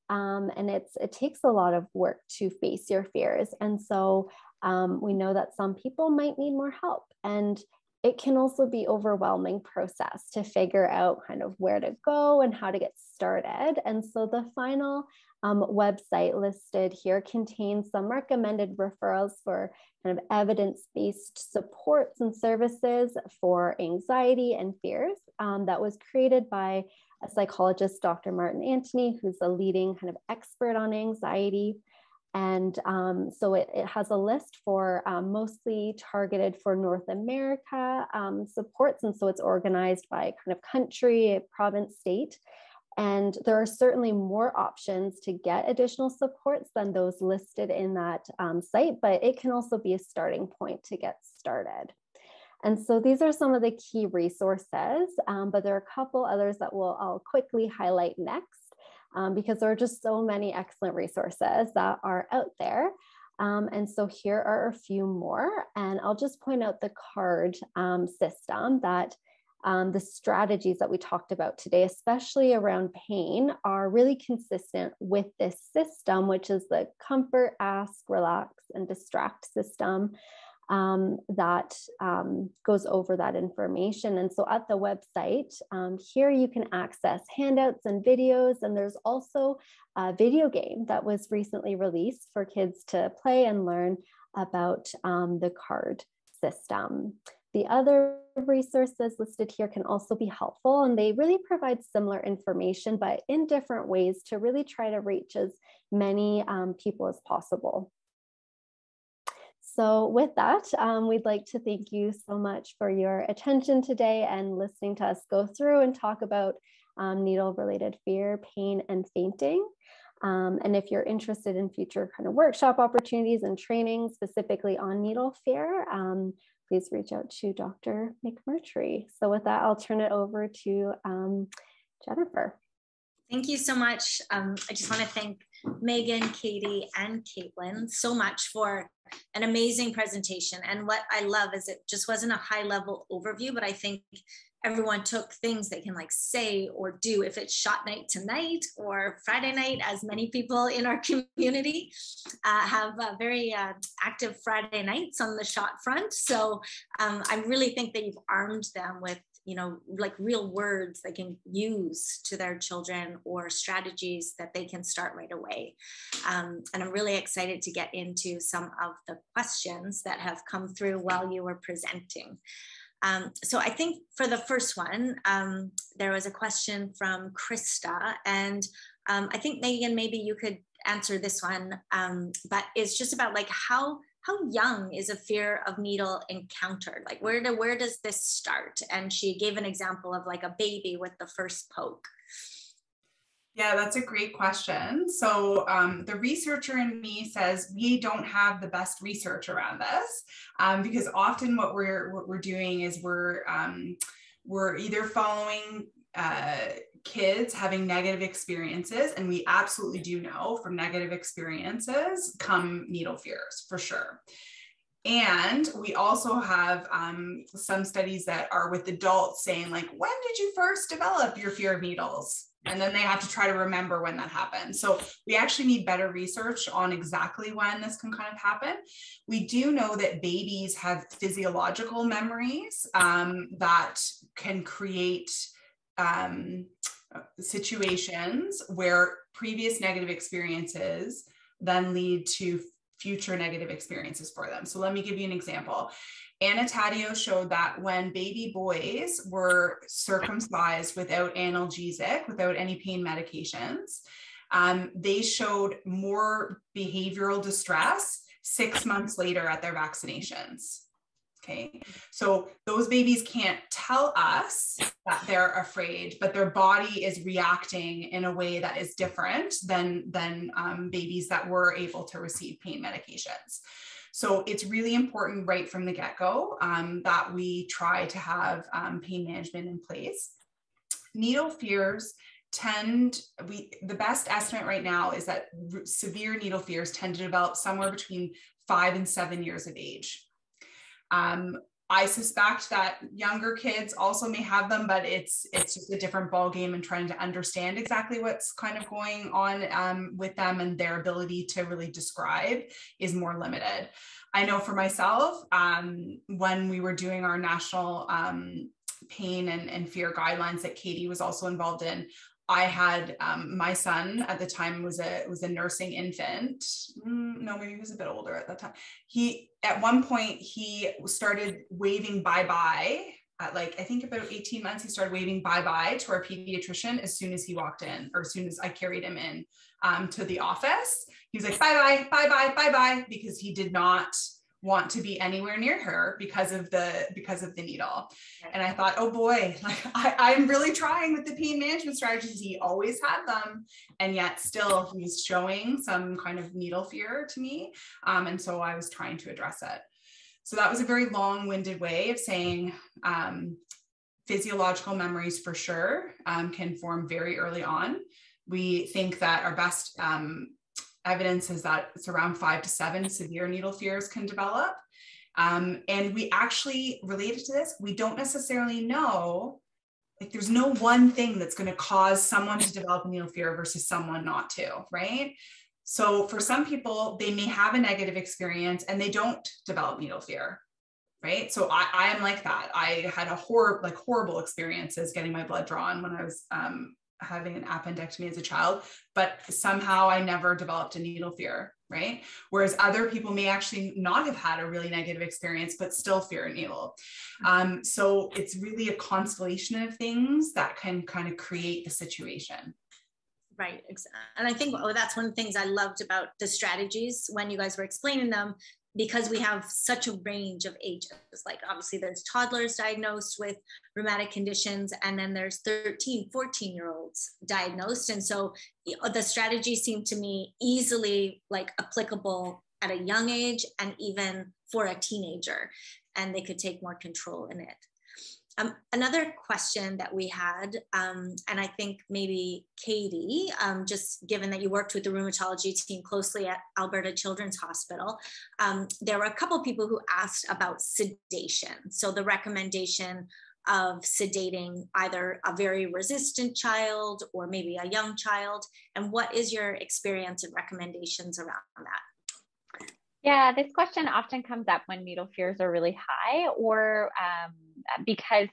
um, and it's it takes a lot of work to face your fears. And so um, we know that some people might need more help and it can also be overwhelming process to figure out kind of where to go and how to get started. And so the final um, website listed here contains some recommended referrals for kind of evidence-based supports and services for anxiety and fears um, that was created by a psychologist, Dr. Martin Antony, who's a leading kind of expert on anxiety. And um, so it, it, has a list for um, mostly targeted for North America um, supports. And so it's organized by kind of country, province, state. And there are certainly more options to get additional supports than those listed in that um, site, but it can also be a starting point to get started. And so these are some of the key resources, um, but there are a couple others that we'll, I'll quickly highlight next um, because there are just so many excellent resources that are out there. Um, and so here are a few more, and I'll just point out the CARD um, system that um, the strategies that we talked about today, especially around pain, are really consistent with this system, which is the comfort, ask, relax, and distract system um, that um, goes over that information. And so at the website, um, here you can access handouts and videos. And there's also a video game that was recently released for kids to play and learn about um, the card system. The other resources listed here can also be helpful and they really provide similar information, but in different ways to really try to reach as many um, people as possible. So with that, um, we'd like to thank you so much for your attention today and listening to us go through and talk about um, needle-related fear, pain, and fainting. Um, and if you're interested in future kind of workshop opportunities and training specifically on needle fear, um, please reach out to Dr. McMurtry. So with that, I'll turn it over to um, Jennifer. Thank you so much. Um, I just want to thank Meghan, Katie, and Kaytlin so much for an amazing presentation. And what I love is it just wasn't a high level overview, but I think everyone took things they can like say or do if it's shot night tonight or Friday night, as many people in our community uh, have uh, very uh, active Friday nights on the shot front. So um, I really think that you've armed them with you know, like real words they can use to their children or strategies that they can start right away. Um, and I'm really excited to get into some of the questions that have come through while you were presenting. Um, so I think for the first one, um, there was a question from Krista, and um, I think Meghan, maybe you could answer this one, um, but it's just about like how how young is a fear of needle encountered? Like where do, where does this start? And she gave an example of like a baby with the first poke. Yeah, that's a great question. So um, the researcher in me says we don't have the best research around this um, because often what we're what we're doing is we're um, we're either following uh, kids having negative experiences, and we absolutely do know from negative experiences come needle fears for sure. And we also have um, some studies that are with adults saying, like, when did you first develop your fear of needles? And then they have to try to remember when that happened. So we actually need better research on exactly when this can kind of happen. We do know that babies have physiological memories um, that can create um, situations where previous negative experiences then lead to future negative experiences for them. So let me give you an example. Anna Taddio showed that when baby boys were circumcised without analgesic, without any pain medications, um, they showed more behavioral distress six months later at their vaccinations. Okay, so those babies can't tell us that they're afraid, but their body is reacting in a way that is different than than um, babies that were able to receive pain medications. So it's really important right from the get go um, that we try to have um, pain management in place. Needle fears tend we the best estimate right now is that severe needle fears tend to develop somewhere between five and seven years of age um, I suspect that younger kids also may have them, but it's it's just a different ball game and trying to understand exactly what's kind of going on um, with them and their ability to really describe is more limited. I know for myself, um, when we were doing our national um, pain and, and fear guidelines that Katie was also involved in, I had um, my son at the time was a was a nursing infant. Mm, no, maybe he was a bit older at that time. He at one point he started waving bye bye at like I think about 18 months. He started waving bye bye to our pediatrician as soon as he walked in, or as soon as I carried him in um, to the office. He was like bye bye bye bye bye bye because he did not want to be anywhere near her because of the because of the needle. And i thought oh boy like I, i'm really trying with the pain management strategies. He always had them. And yet still he's showing some kind of needle fear to me. Um, and so i was trying to address it. So that was a very long-winded way of saying um, physiological memories for sure um, can form very early on. We think that our best um, evidence is that it's around five to seven severe needle fears can develop. Um, and we actually, related to this, we don't necessarily know, like, there's no one thing that's going to cause someone to develop needle fear versus someone not to, right? So for some people, they may have a negative experience and they don't develop needle fear, right? So I, I am like that. I had a horrible, like horrible experiences getting my blood drawn when I was um, having an appendectomy as a child, but somehow I never developed a needle fear, right? Whereas other people may actually not have had a really negative experience, but still fear a needle. Um, so it's really a constellation of things that can kind of create the situation. Right. And I think oh, that's one of the things I loved about the strategies when you guys were explaining them because we have such a range of ages. Like obviously there's toddlers diagnosed with rheumatic conditions and then there's 13 14 year olds diagnosed. And so the strategy seemed to me easily like applicable at a young age and even for a teenager and they could take more control in it um, another question that we had, um, and I think maybe Katie, um, just given that you worked with the rheumatology team closely at Alberta Children's Hospital, um, there were a couple people who asked about sedation. So the recommendation of sedating either a very resistant child or maybe a young child, and what is your experience and recommendations around that? Yeah, this question often comes up when needle fears are really high or um, because,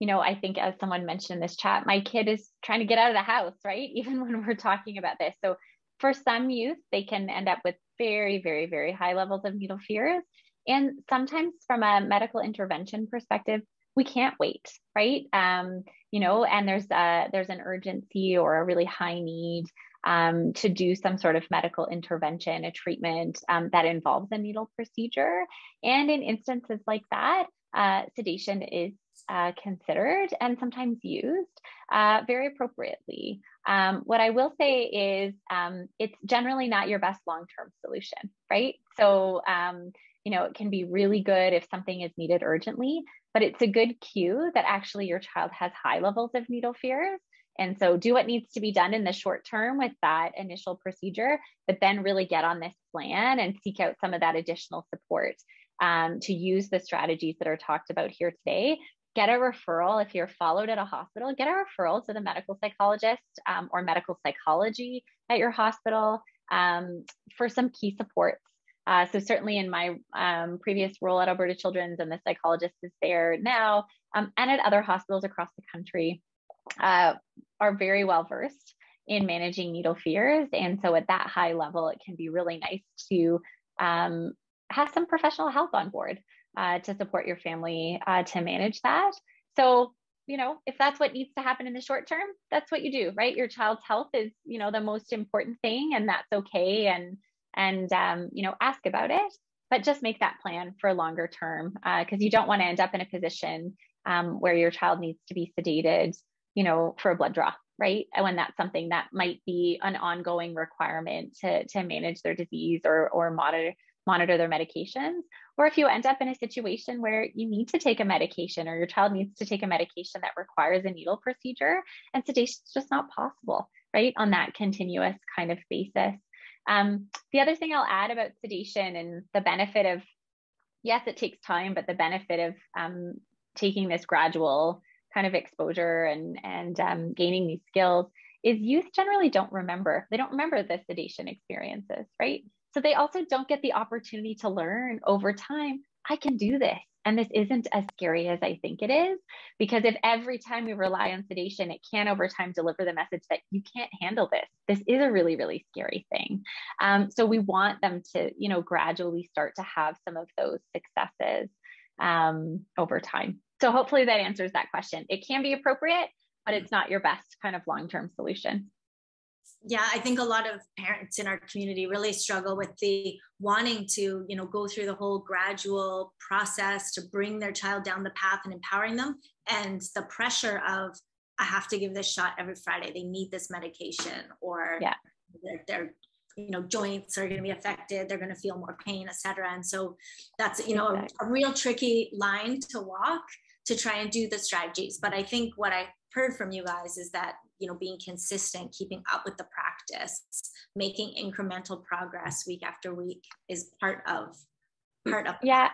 you know, I think as someone mentioned in this chat, my kid is trying to get out of the house, right? Even when we're talking about this. So for some youth, they can end up with very, very, very high levels of needle fears. And sometimes from a medical intervention perspective, we can't wait, right? Um, you know, and there's a there's an urgency or a really high need um, to do some sort of medical intervention, a treatment um, that involves a needle procedure. And in instances like that, uh, sedation is uh, considered and sometimes used uh, very appropriately. Um, what I will say is um, it's generally not your best long term solution, right? So, um, you know, it can be really good if something is needed urgently, but it's a good cue that actually your child has high levels of needle fears. And so, do what needs to be done in the short term with that initial procedure, but then really get on this plan and seek out some of that additional support um, to use the strategies that are talked about here today. Get a referral. If you're followed at a hospital get a referral to the medical psychologist um, or medical psychology at your hospital um, for some key supports. Uh, so certainly in my um, previous role at alberta children's and the psychologist is there now um, and at other hospitals across the country uh, are very well versed in managing needle fears and so at that high level it can be really nice to um, have some professional help on board uh, to support your family uh, to manage that. So, you know, if that's what needs to happen in the short term, that's what you do, right? Your child's health is, you know, the most important thing, and that's okay. And and um, you know, ask about it, but just make that plan for longer term because uh, you don't want to end up in a position um, where your child needs to be sedated, you know, for a blood draw, right? And when that's something that might be an ongoing requirement to to manage their disease or or monitor monitor their medications, or if you end up in a situation where you need to take a medication or your child needs to take a medication that requires a needle procedure and sedation is just not possible, right, on that continuous kind of basis. Um, the other thing I'll add about sedation and the benefit of, yes, it takes time, but the benefit of um, taking this gradual kind of exposure and, and um, gaining these skills is youth generally don't remember. They don't remember the sedation experiences, right? So they also don't get the opportunity to learn over time I can do this. And this isn't as scary as I think it is. Because if every time we rely on sedation, it can over time deliver the message that you can't handle this, this is a really, really scary thing. Um, so we want them to, you know, gradually start to have some of those successes um, over time. So hopefully that answers that question. It can be appropriate, but hmm. it's not your best kind of long term solution yeah i think a lot of parents in our community really struggle with the wanting to you know go through the whole gradual process to bring their child down the path and empowering them and the pressure of i have to give this shot every friday they need this medication or yeah. their, their you know joints are going to be affected they're going to feel more pain etc and so that's you know exactly. a, a real tricky line to walk to try and do the strategies. But i think what i heard from you guys is that you know being consistent keeping up with the practice making incremental progress week after week is part of part of yeah.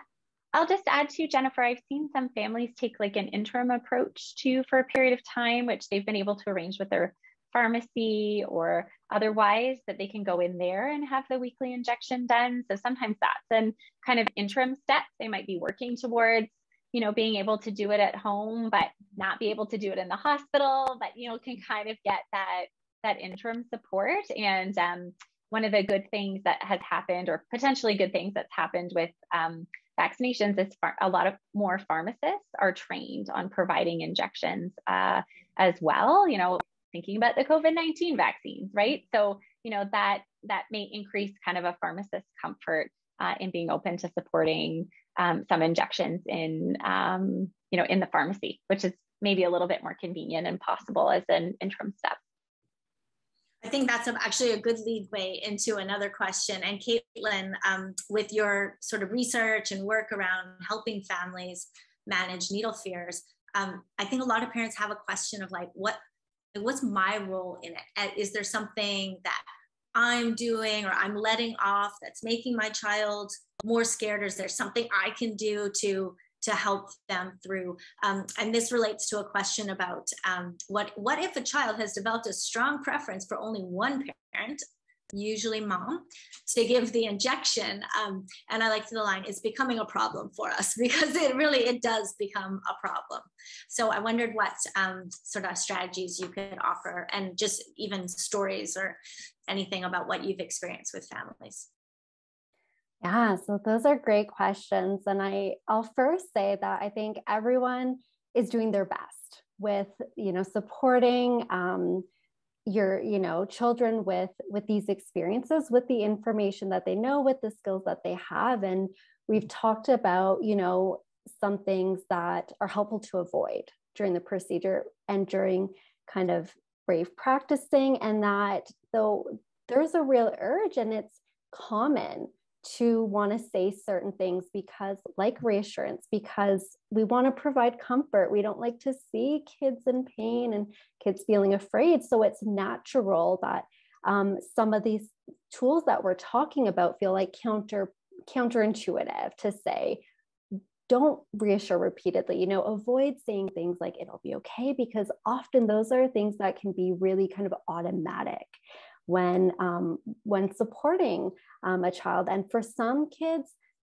I'll just add to Jennifer, I've seen some families take like an interim approach to for a period of time, which they've been able to arrange with their pharmacy or otherwise that they can go in there and have the weekly injection done. So sometimes that's an kind of interim step they might be working towards you know, being able to do it at home, but not be able to do it in the hospital, but, you know, can kind of get that, that interim support. And um, one of the good things that has happened or potentially good things that's happened with um, vaccinations is far, a lot of more pharmacists are trained on providing injections uh, as well, you know, thinking about the COVID-19 vaccines, right? So, you know, that, that may increase kind of a pharmacist's comfort uh, in being open to supporting um, some injections in, um, you know, in the pharmacy, which is maybe a little bit more convenient and possible as an interim step. I think that's actually a good lead way into another question. And Kaytlin, um, with your sort of research and work around helping families manage needle fears, um, I think a lot of parents have a question of like, what, what's my role in it? Is there something that I'm doing or I'm letting off that's making my child more scared? Is there something I can do to to help them through? Um, and this relates to a question about um, what what if a child has developed a strong preference for only one parent usually mom to give the injection um, and i like to the line it's becoming a problem for us because it really it does become a problem. So i wondered what um, sort of strategies you could offer and just even stories or anything about what you've experienced with families. Yeah so those are great questions and i i'll first say that i think everyone is doing their best with you know supporting um, your you know children with with these experiences with the information that they know with the skills that they have and we've talked about you know some things that are helpful to avoid during the procedure and during kind of brave practicing and that though there's a real urge and it's common to want to say certain things because like reassurance because we want to provide comfort. We don't like to see kids in pain and kids feeling afraid. So it's natural that um, some of these tools that we're talking about feel like counter counterintuitive to say don't reassure repeatedly. You know avoid saying things like it'll be okay because often those are things that can be really kind of automatic when um, when supporting um, a child. And for some kids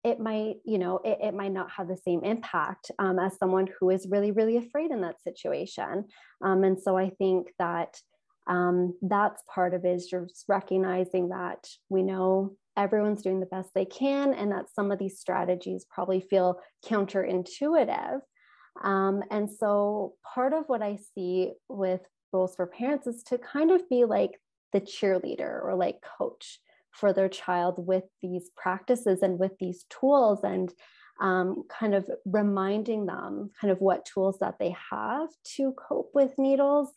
it might you know it, it might not have the same impact um, as someone who is really really afraid in that situation. Um, and so i think that um, that's part of it is just recognizing that we know everyone's doing the best they can and that some of these strategies probably feel counterintuitive. Um, and so part of what i see with roles for parents is to kind of be like the cheerleader or like coach for their child with these practices and with these tools and um, kind of reminding them kind of what tools that they have to cope with needles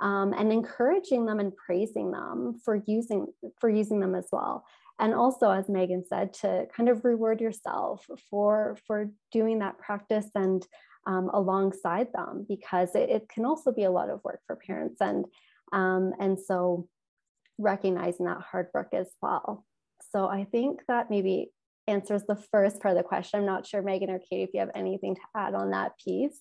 um, and encouraging them and praising them for using for using them as well. And also as Meghan said to kind of reward yourself for for doing that practice and um, alongside them because it, it, can also be a lot of work for parents and um, and so recognizing that hard work as well. So I think that maybe answers the first part of the question. I'm not sure, Meghan or Katie, if you have anything to add on that piece.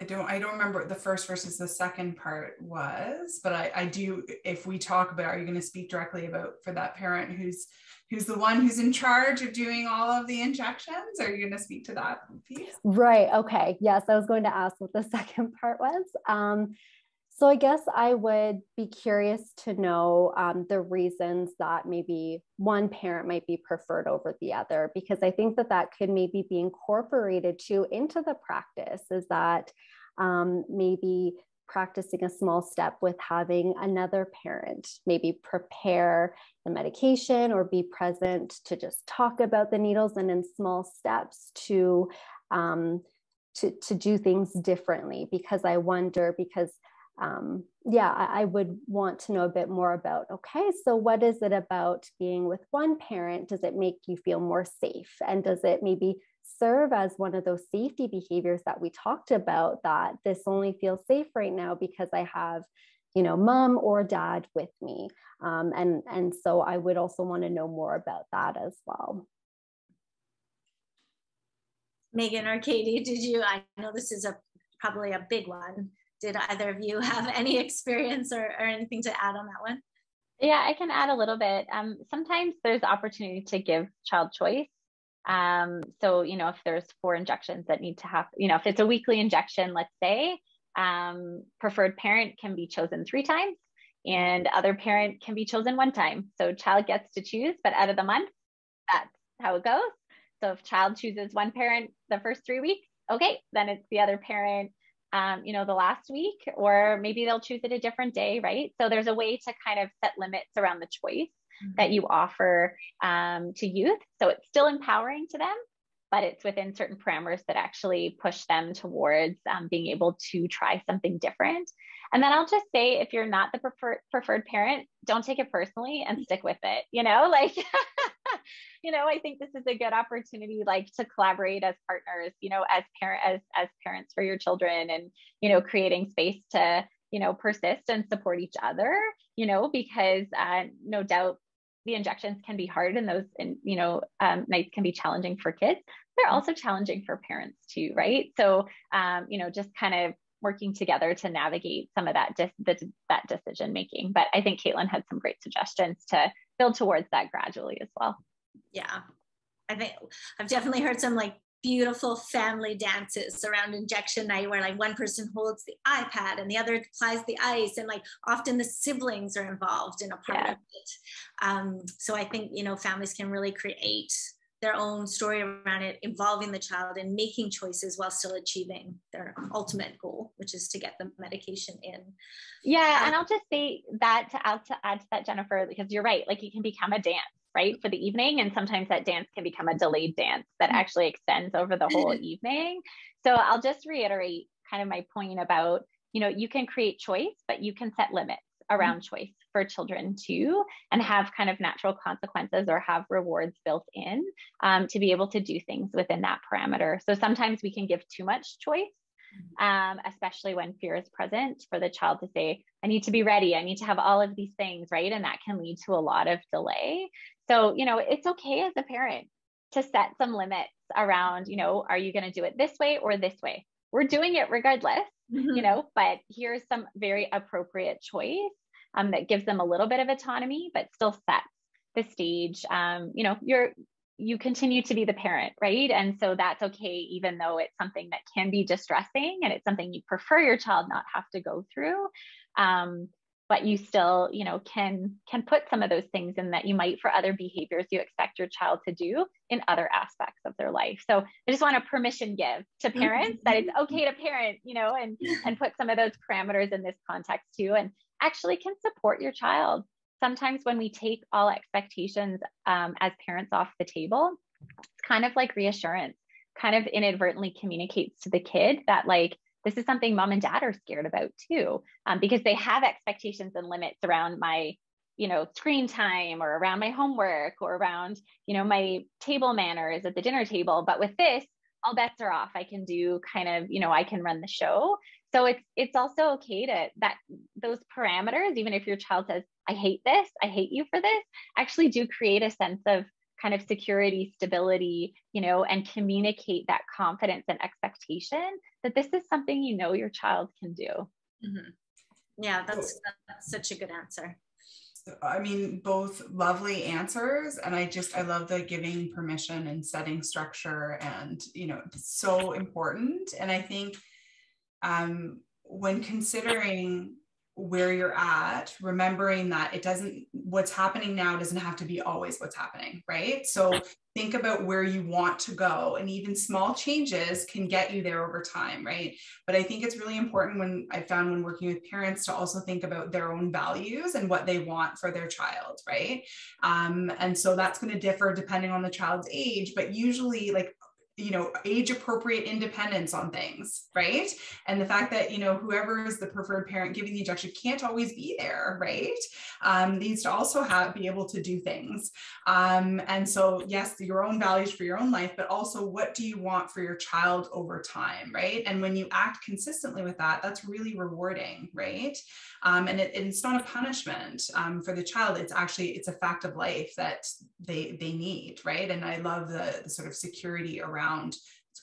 I don't I don't remember what the first versus the second part was, but I, I do if we talk about are you going to speak directly about for that parent who's who's the one who's in charge of doing all of the injections? Are you going to speak to that piece? Right. Okay. Yes, I was going to ask what the second part was. Um, so I guess I would be curious to know um, the reasons that maybe one parent might be preferred over the other, because I think that that could maybe be incorporated too into the practice. Is that um, maybe practicing a small step with having another parent maybe prepare the medication or be present to just talk about the needles and in small steps to um, to, to do things differently because I wonder because um, yeah, I, I, would want to know a bit more about okay, so what is it about being with one parent? Does it make you feel more safe? And does it maybe serve as one of those safety behaviors that we talked about that this only feels safe right now because I have, you know, mom or dad with me? Um, and, and so I would also want to know more about that as well. Meghan or Katie, did you? I know this is a probably a big one did either of you have any experience or, or anything to add on that one? Yeah, I can add a little bit. Um, sometimes there's opportunity to give child choice. Um, so, you know, if there's four injections that need to have, you know, if it's a weekly injection, let's say, um, preferred parent can be chosen three times and other parent can be chosen one time. So child gets to choose, but out of the month, that's how it goes. So if child chooses one parent the first three weeks, okay, then it's the other parent um, you know, the last week, or maybe they'll choose it a different day, right? So there's a way to kind of set limits around the choice mm-hmm. that you offer um, to youth. So it's still empowering to them, but it's within certain parameters that actually push them towards um, being able to try something different. And then I'll just say, if you're not the preferred preferred parent, don't take it personally and stick with it. You know, like you know, I think this is a good opportunity like to collaborate as partners, you know, as parent as as parents for your children and, you know, creating space to, you know, persist and support each other, you know, because uh, no doubt the injections can be hard and those and you know um, nights can be challenging for kids they're also challenging for parents too right? So um, you know just kind of working together to navigate some of that dis- the, that decision making. But i think Kaytlin had some great suggestions to build towards that gradually as well yeah i think i've definitely heard some like beautiful family dances around injection night where like one person holds the ipad and the other applies the ice and like often the siblings are involved in a part yeah. of it um, so i think you know families can really create their own story around it, involving the child and making choices while still achieving their ultimate goal, which is to get the medication in. Yeah, um, and I'll just say that to add to add to that, Jennifer, because you're right. Like it can become a dance, right, for the evening, and sometimes that dance can become a delayed dance that mm-hmm. actually extends over the whole evening. So I'll just reiterate kind of my point about you know you can create choice, but you can set limits around mm-hmm. choice for children too and have kind of natural consequences or have rewards built in um, to be able to do things within that parameter so sometimes we can give too much choice um, especially when fear is present for the child to say i need to be ready i need to have all of these things right and that can lead to a lot of delay so you know it's okay as a parent to set some limits around you know are you going to do it this way or this way we're doing it regardless mm-hmm. you know, but here's some very appropriate choice um, that gives them a little bit of autonomy, but still sets the stage. Um, you know, you're you continue to be the parent, right? And so that's okay, even though it's something that can be distressing and it's something you prefer your child not have to go through. Um, but you still you know can can put some of those things in that you might for other behaviors you expect your child to do in other aspects of their life. So i just want to permission give to parents that it's okay to parent you know and and put some of those parameters in this context too and actually can support your child. Sometimes when we take all expectations um, as parents off the table it's kind of like reassurance kind of inadvertently communicates to the kid that like this is something mom and dad are scared about too, um, because they have expectations and limits around my, you know, screen time or around my homework or around, you know, my table manners at the dinner table. But with this, all bets are off. I can do kind of, you know, I can run the show. So it's it's also okay to that those parameters, even if your child says, I hate this, I hate you for this, actually do create a sense of kind of security, stability, you know, and communicate that confidence and expectation that this is something you know your child can do. Mm-hmm. Yeah, that's, that's such a good answer. I mean, both lovely answers. And I just, I love the giving permission and setting structure and, you know, so important. And I think um, when considering where you're at, remembering that it doesn't, what's happening now doesn't have to be always what's happening, right? So think about where you want to go, and even small changes can get you there over time, right? But I think it's really important when I found when working with parents to also think about their own values and what they want for their child, right? Um, and so that's going to differ depending on the child's age, but usually, like you know age appropriate independence on things right? And the fact that you know whoever is the preferred parent giving the injection can't always be there right? Um, needs to also have be able to do things. Um, and so yes your own values for your own life but also what do you want for your child over time right? And when you act consistently with that that's really rewarding right? Um, and it, it's not a punishment um, for the child. It's actually it's a fact of life that they they need right? And i love the, the sort of security around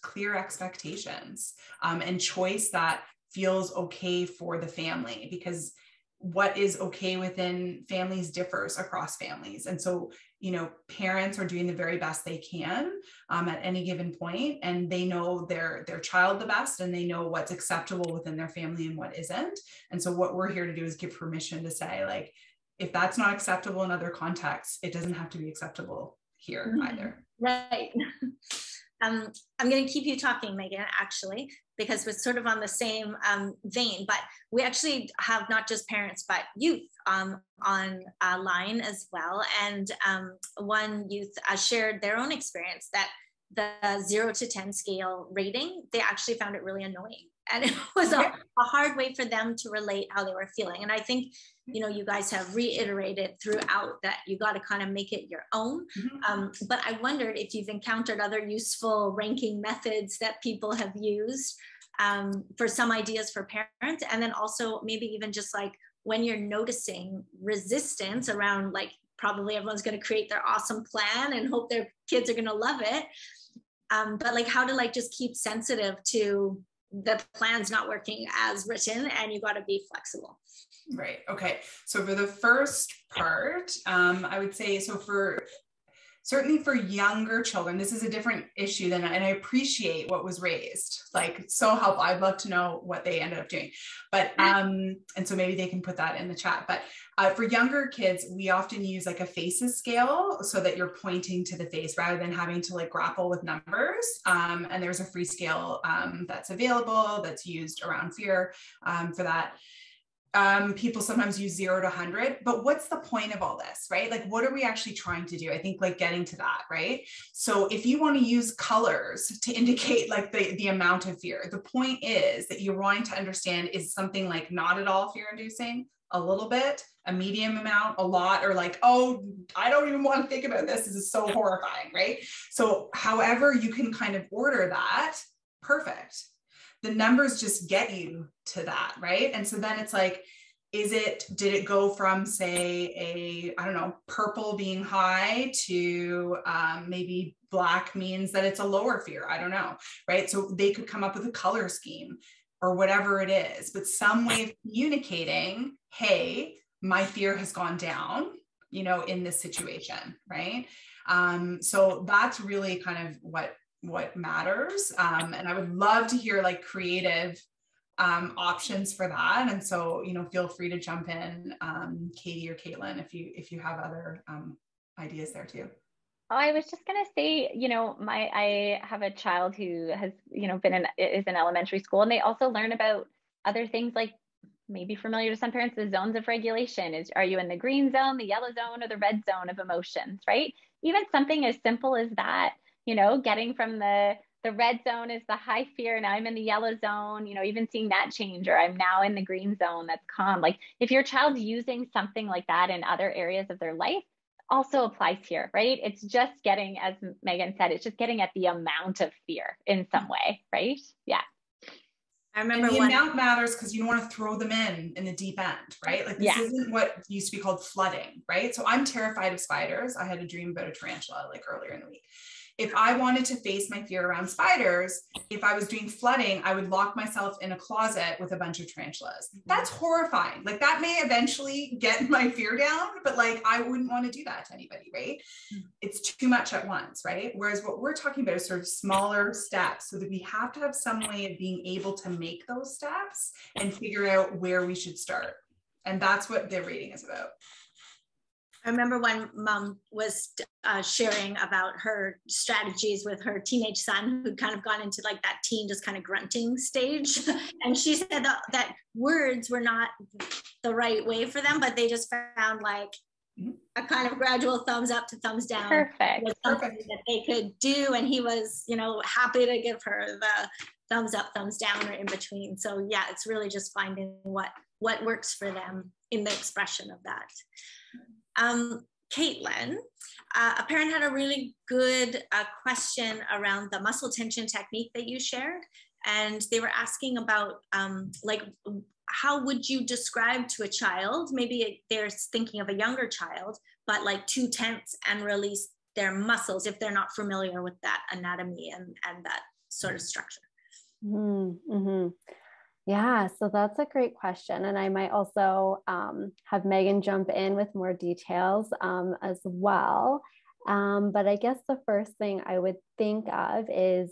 clear expectations um, and choice that feels okay for the family because what is okay within families differs across families. And so you know parents are doing the very best they can um, at any given point and they know their their child the best and they know what's acceptable within their family and what isn't. And so what we're here to do is give permission to say like if that's not acceptable in other contexts it doesn't have to be acceptable here mm-hmm. either. Right um, I'm going to keep you talking, Meghan, actually, because we're sort of on the same um, vein. But we actually have not just parents, but youth um, on uh, line as well. And um, one youth uh, shared their own experience that the zero to 10 scale rating, they actually found it really annoying. And it was a, a hard way for them to relate how they were feeling. And I think you know you guys have reiterated throughout that you got to kind of make it your own mm-hmm. um, but i wondered if you've encountered other useful ranking methods that people have used um, for some ideas for parents and then also maybe even just like when you're noticing resistance around like probably everyone's going to create their awesome plan and hope their kids are going to love it um, but like how to like just keep sensitive to the plan's not working as written and you got to be flexible Right. Okay. So for the first part, um, I would say so for certainly for younger children, this is a different issue than, and I appreciate what was raised. Like so helpful. I'd love to know what they ended up doing. But, um, and so maybe they can put that in the chat. But uh, for younger kids, we often use like a faces scale so that you're pointing to the face rather than having to like grapple with numbers. Um, and there's a free scale um, that's available that's used around fear um, for that um, people sometimes use zero to 100 but what's the point of all this right? Like what are we actually trying to do? I think like getting to that right? So if you want to use colors to indicate like the, the amount of fear the point is that you're wanting to understand is something like not at all fear inducing? A little bit a medium amount a lot or like oh i don't even want to think about this this is so horrifying right? So however you can kind of order that perfect the numbers just get you to that, right? And so then it's like, is it, did it go from, say, a, I don't know, purple being high to um, maybe black means that it's a lower fear? I don't know, right? So they could come up with a color scheme or whatever it is, but some way of communicating, hey, my fear has gone down, you know, in this situation, right? Um, so that's really kind of what what matters. Um, and I would love to hear like creative um, options for that. And so, you know, feel free to jump in, um, Katie or Kaytlin, if you if you have other um, ideas there too. Oh, I was just gonna say, you know, my I have a child who has, you know, been in is in elementary school, and they also learn about other things like maybe familiar to some parents, the zones of regulation. Is are you in the green zone, the yellow zone, or the red zone of emotions, right? Even something as simple as that you know, getting from the the red zone is the high fear now i'm in the yellow zone you know even seeing that change or i'm now in the green zone that's calm like if your child's using something like that in other areas of their life also applies here right it's just getting as Meghan said it's just getting at the amount of fear in some way right yeah I remember and the one- amount matters because you don't want to throw them in in the deep end, right? Like this yeah. isn't what used to be called flooding, right? So I'm terrified of spiders. I had a dream about a tarantula like earlier in the week if I wanted to face my fear around spiders, if I was doing flooding, I would lock myself in a closet with a bunch of tarantulas. Mm-hmm. That's horrifying. Like that may eventually get my fear down, but like I wouldn't want to do that to anybody, right? Mm-hmm. It's too much at once, right? Whereas what we're talking about is sort of smaller steps so that we have to have some way of being able to make those steps and figure out where we should start. And that's what the reading is about. I remember when mom was uh, sharing about her strategies with her teenage son who'd kind of gone into like that teen just kind of grunting stage. and she said that, that words were not the right way for them, but they just found like a kind of gradual thumbs up to thumbs down. Perfect. Was something Perfect. that they could do. And he was, you know, happy to give her the thumbs up, thumbs down, or in between. So yeah, it's really just finding what what works for them in the expression of that. Um, Kaytlin, uh, a parent had a really good uh, question around the muscle tension technique that you shared. And they were asking about um, like, how would you describe to a child, maybe they're thinking of a younger child, but like to tense and release their muscles if they're not familiar with that anatomy and, and that sort of structure? Mm-hmm. Yeah, so that's a great question. And I might also um, have Meghan jump in with more details um, as well. Um, but I guess the first thing I would think of is,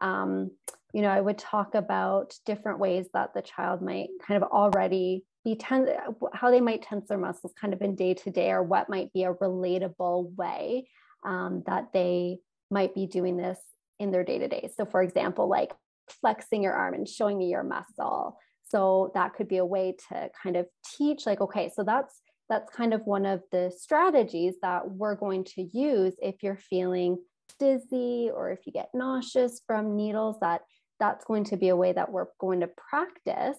um, you know, I would talk about different ways that the child might kind of already be tense, how they might tense their muscles kind of in day to day, or what might be a relatable way um, that they might be doing this in their day to day. So, for example, like flexing your arm and showing me your muscle. So that could be a way to kind of teach like okay, so that's that's kind of one of the strategies that we're going to use if you're feeling dizzy or if you get nauseous from needles that that's going to be a way that we're going to practice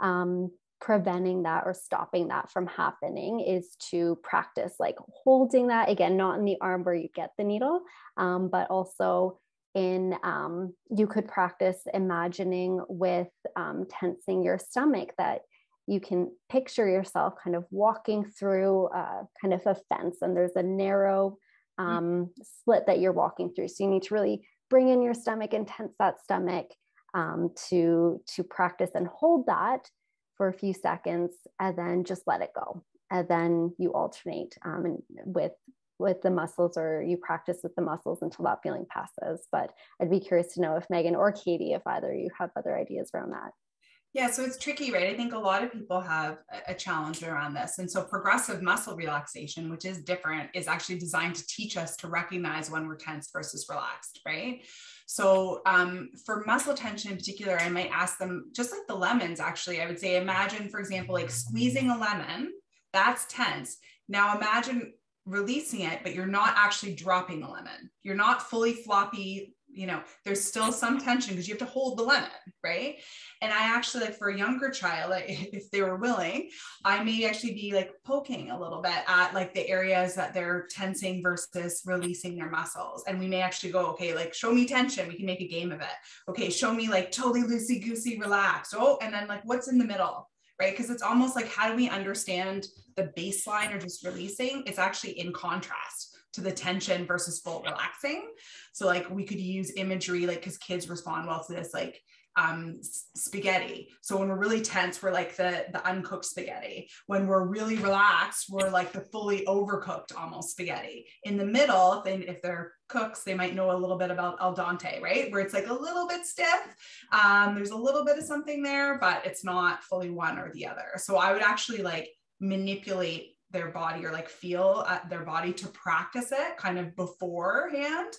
um, preventing that or stopping that from happening is to practice like holding that again not in the arm where you get the needle um, but also in um, you could practice imagining with um, tensing your stomach that you can picture yourself kind of walking through uh, kind of a fence and there's a narrow mm. um, slit that you're walking through so you need to really bring in your stomach and tense that stomach um, to to practice and hold that for a few seconds and then just let it go and then you alternate um, with with the muscles or you practice with the muscles until that feeling passes. But I'd be curious to know if Meghan or Katie, if either you have other ideas around that. Yeah, so it's tricky, right? I think a lot of people have a challenge around this. And so progressive muscle relaxation, which is different, is actually designed to teach us to recognize when we're tense versus relaxed, right? So um, for muscle tension in particular, I might ask them, just like the lemons, actually, I would say, imagine, for example, like squeezing a lemon, that's tense. Now imagine releasing it, but you're not actually dropping the lemon. You're not fully floppy you know there's still some tension because you have to hold the lemon right? And i actually like for a younger child if they were willing i may actually be like poking a little bit at like the areas that they're tensing versus releasing their muscles. And we may actually go okay like show me tension. We can make a game of it. Okay show me like totally loosey goosey relaxed oh and then like what's in the middle right? Because it's almost like how do we understand the baseline or just releasing it's actually in contrast to the tension versus full relaxing. So like we could use imagery, like because kids respond well to this, like um, spaghetti. So when we're really tense, we're like the the uncooked spaghetti. When we're really relaxed, we're like the fully overcooked almost spaghetti. In the middle, if, they, if they're cooks, they might know a little bit about al dente, right? Where it's like a little bit stiff. Um, there's a little bit of something there, but it's not fully one or the other. So I would actually like manipulate their body or like feel uh, their body to practice it kind of beforehand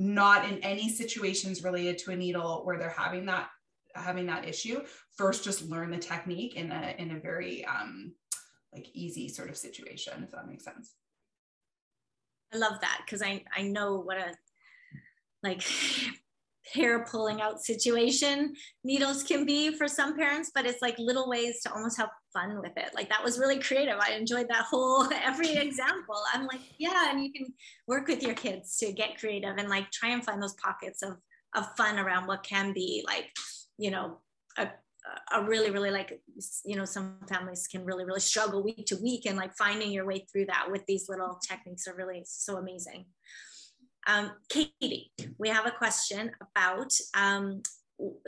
not in any situations related to a needle where they're having that having that issue. First just learn the technique in a in a very um like easy sort of situation if that makes sense. I love that because i i know what a like hair pulling out situation needles can be for some parents but it's like little ways to almost have fun with it. Like that was really creative. I enjoyed that whole every example. I'm like yeah and you can work with your kids to get creative and like try and find those pockets of of fun around what can be like you know a a really really like you know some families can really really struggle week to week and like finding your way through that with these little techniques are really so amazing um, Katie, we have a question about um,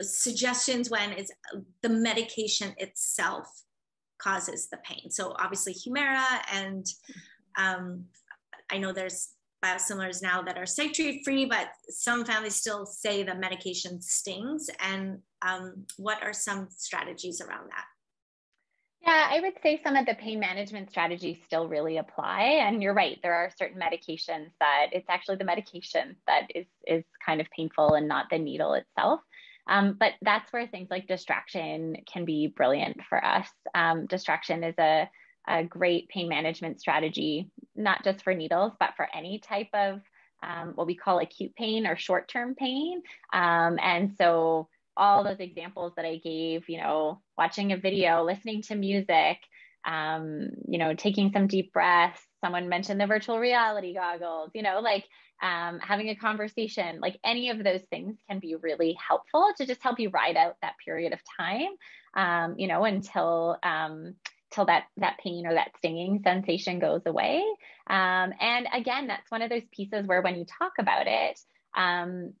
suggestions when it's the medication itself causes the pain. So obviously Humira and um, I know there's biosimilars now that are citrate free, but some families still say the medication stings. And um, what are some strategies around that? Yeah, I would say some of the pain management strategies still really apply. And you're right, there are certain medications that it's actually the medication that is is kind of painful and not the needle itself. Um, but that's where things like distraction can be brilliant for us. Um, distraction is a, a great pain management strategy, not just for needles, but for any type of um, what we call acute pain or short term pain. Um, and so all those examples that I gave, you know, watching a video, listening to music, um, you know, taking some deep breaths. Someone mentioned the virtual reality goggles, you know, like um, having a conversation, like any of those things can be really helpful to just help you ride out that period of time, um, you know, until um, till that that pain or that stinging sensation goes away. Um, and again, that's one of those pieces where when you talk about it, um,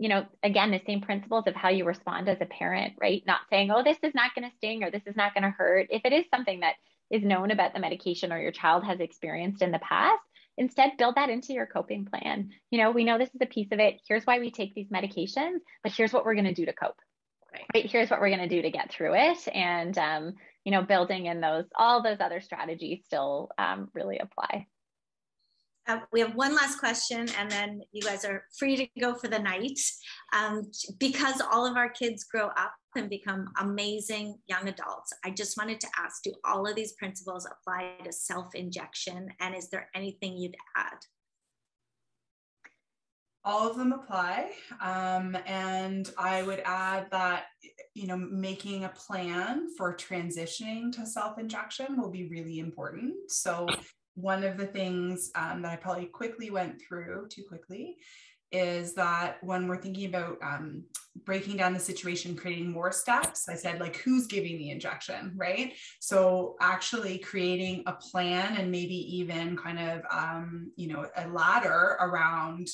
you know, again, the same principles of how you respond as a parent, right? Not saying, oh, this is not going to sting or this is not going to hurt. If it is something that is known about the medication or your child has experienced in the past, instead build that into your coping plan. You know, we know this is a piece of it. Here's why we take these medications, but here's what we're going to do to cope. Right. right. Here's what we're going to do to get through it. And, um, you know, building in those, all those other strategies still um, really apply. Uh, we have one last question and then you guys are free to go for the night. Um, because all of our kids grow up and become amazing young adults, I just wanted to ask, do all of these principles apply to self-injection? And is there anything you'd add? all of them apply um, and i would add that you know making a plan for transitioning to self-injection will be really important so one of the things um, that I probably quickly went through too quickly is that when we're thinking about um, breaking down the situation, creating more steps, I said, like, who's giving the injection, right? So, actually creating a plan and maybe even kind of, um, you know, a ladder around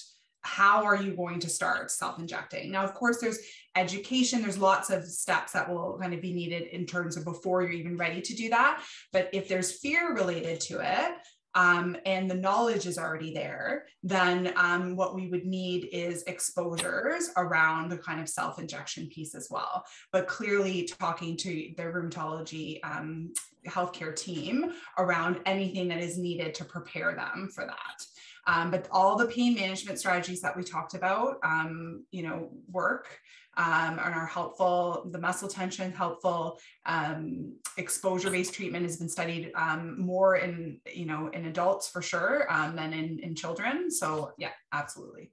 how are you going to start self-injecting now of course there's education there's lots of steps that will kind of be needed in terms of before you're even ready to do that but if there's fear related to it um, and the knowledge is already there, then um, what we would need is exposures around the kind of self injection piece as well. But clearly, talking to the rheumatology um, healthcare team around anything that is needed to prepare them for that. Um, but all the pain management strategies that we talked about, um, you know, work um, and are helpful. The muscle tension helpful. Um, exposure-based treatment has been studied um, more in, you know, in adults for sure um, than in, in children. So yeah, absolutely.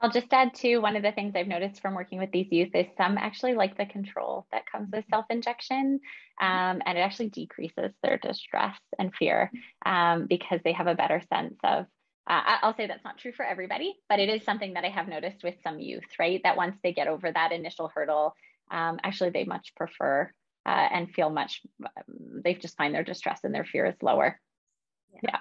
I'll just add to one of the things I've noticed from working with these youth is some actually like the control that comes with self injection, um, and it actually decreases their distress and fear um, because they have a better sense of uh, I'll say that's not true for everybody, but it is something that I have noticed with some youth, right? That once they get over that initial hurdle, um, actually they much prefer uh, and feel much, um, they just find their distress and their fear is lower. Yeah. yeah.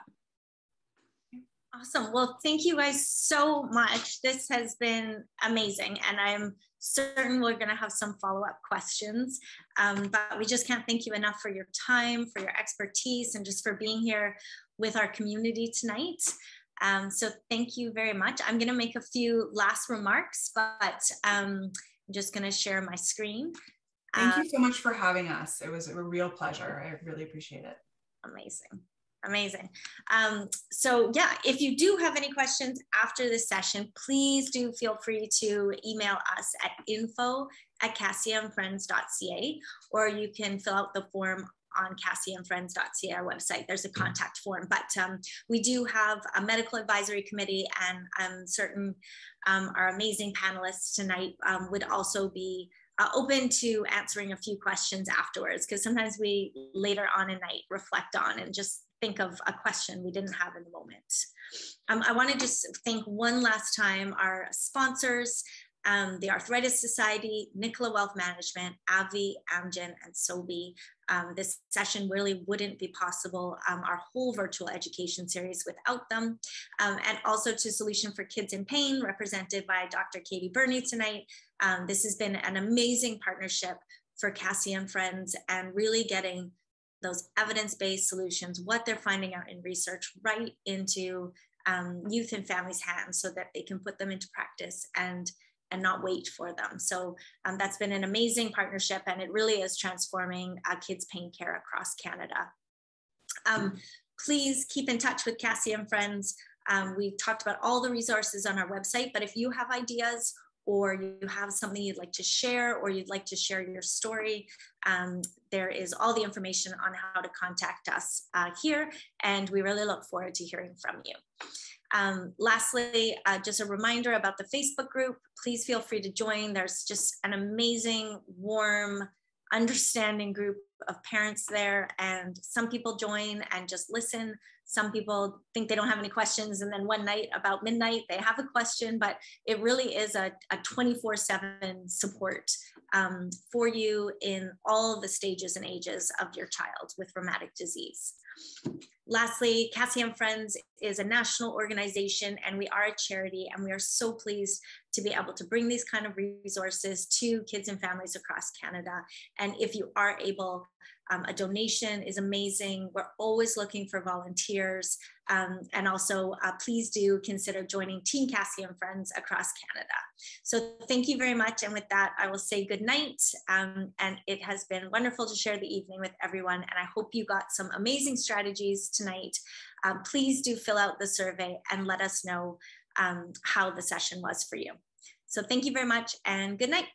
Awesome. Well, thank you guys so much. This has been amazing. And I'm certain we're going to have some follow up questions. Um, but we just can't thank you enough for your time, for your expertise, and just for being here with our community tonight. Um, so thank you very much. I'm going to make a few last remarks, but um, I'm just going to share my screen. Thank you uh, so much for having us. It was a real pleasure. I really appreciate it. Amazing. Amazing. Um, so yeah, if you do have any questions after this session, please do feel free to email us at info at cassieandfriends.ca, or you can fill out the form on cassieandfriends.ca, our website. There's a mm-hmm. contact form, but um, we do have a medical advisory committee, and I'm certain um, our amazing panelists tonight um, would also be uh, open to answering a few questions afterwards, because sometimes we later on in night reflect on and just think of a question we didn't have in the moment. Um, I want to just thank one last time our sponsors, um, the Arthritis Society, Nicola Wealth Management, AbbVie, Amgen, and Sobi. Um, this session really wouldn't be possible, um, our whole virtual education series without them. Um, and also to Solution for Kids in Pain, represented by Dr. Katie Birnie tonight. Um, this has been an amazing partnership for Cassie and Friends and really getting those evidence-based solutions, what they're finding out in research right into um, youth and families' hands so that they can put them into practice and and not wait for them. So um, that's been an amazing partnership and it really is transforming uh, kids pain care across Canada. Um, please keep in touch with Cassie and friends. Um, we talked about all the resources on our website, but if you have ideas or you have something you'd like to share or you'd like to share your story, um, there is all the information on how to contact us uh, here. And we really look forward to hearing from you. Um, lastly, uh, just a reminder about the Facebook group. Please feel free to join. There's just an amazing, warm, understanding group of parents there. And some people join and just listen. Some people think they don't have any questions. And then one night about midnight, they have a question, but it really is a, a 24 7 support um, for you in all the stages and ages of your child with rheumatic disease. Lastly, Cassie and Friends is a national organization and we are a charity and we are so pleased to be able to bring these kind of resources to kids and families across Canada. And if you are able, um, a donation is amazing. We're always looking for volunteers. Um, and also, uh, please do consider joining Team Cassie and Friends across Canada. So, thank you very much. And with that, I will say good night. Um, and it has been wonderful to share the evening with everyone. And I hope you got some amazing strategies tonight. Um, please do fill out the survey and let us know um, how the session was for you. So, thank you very much and good night.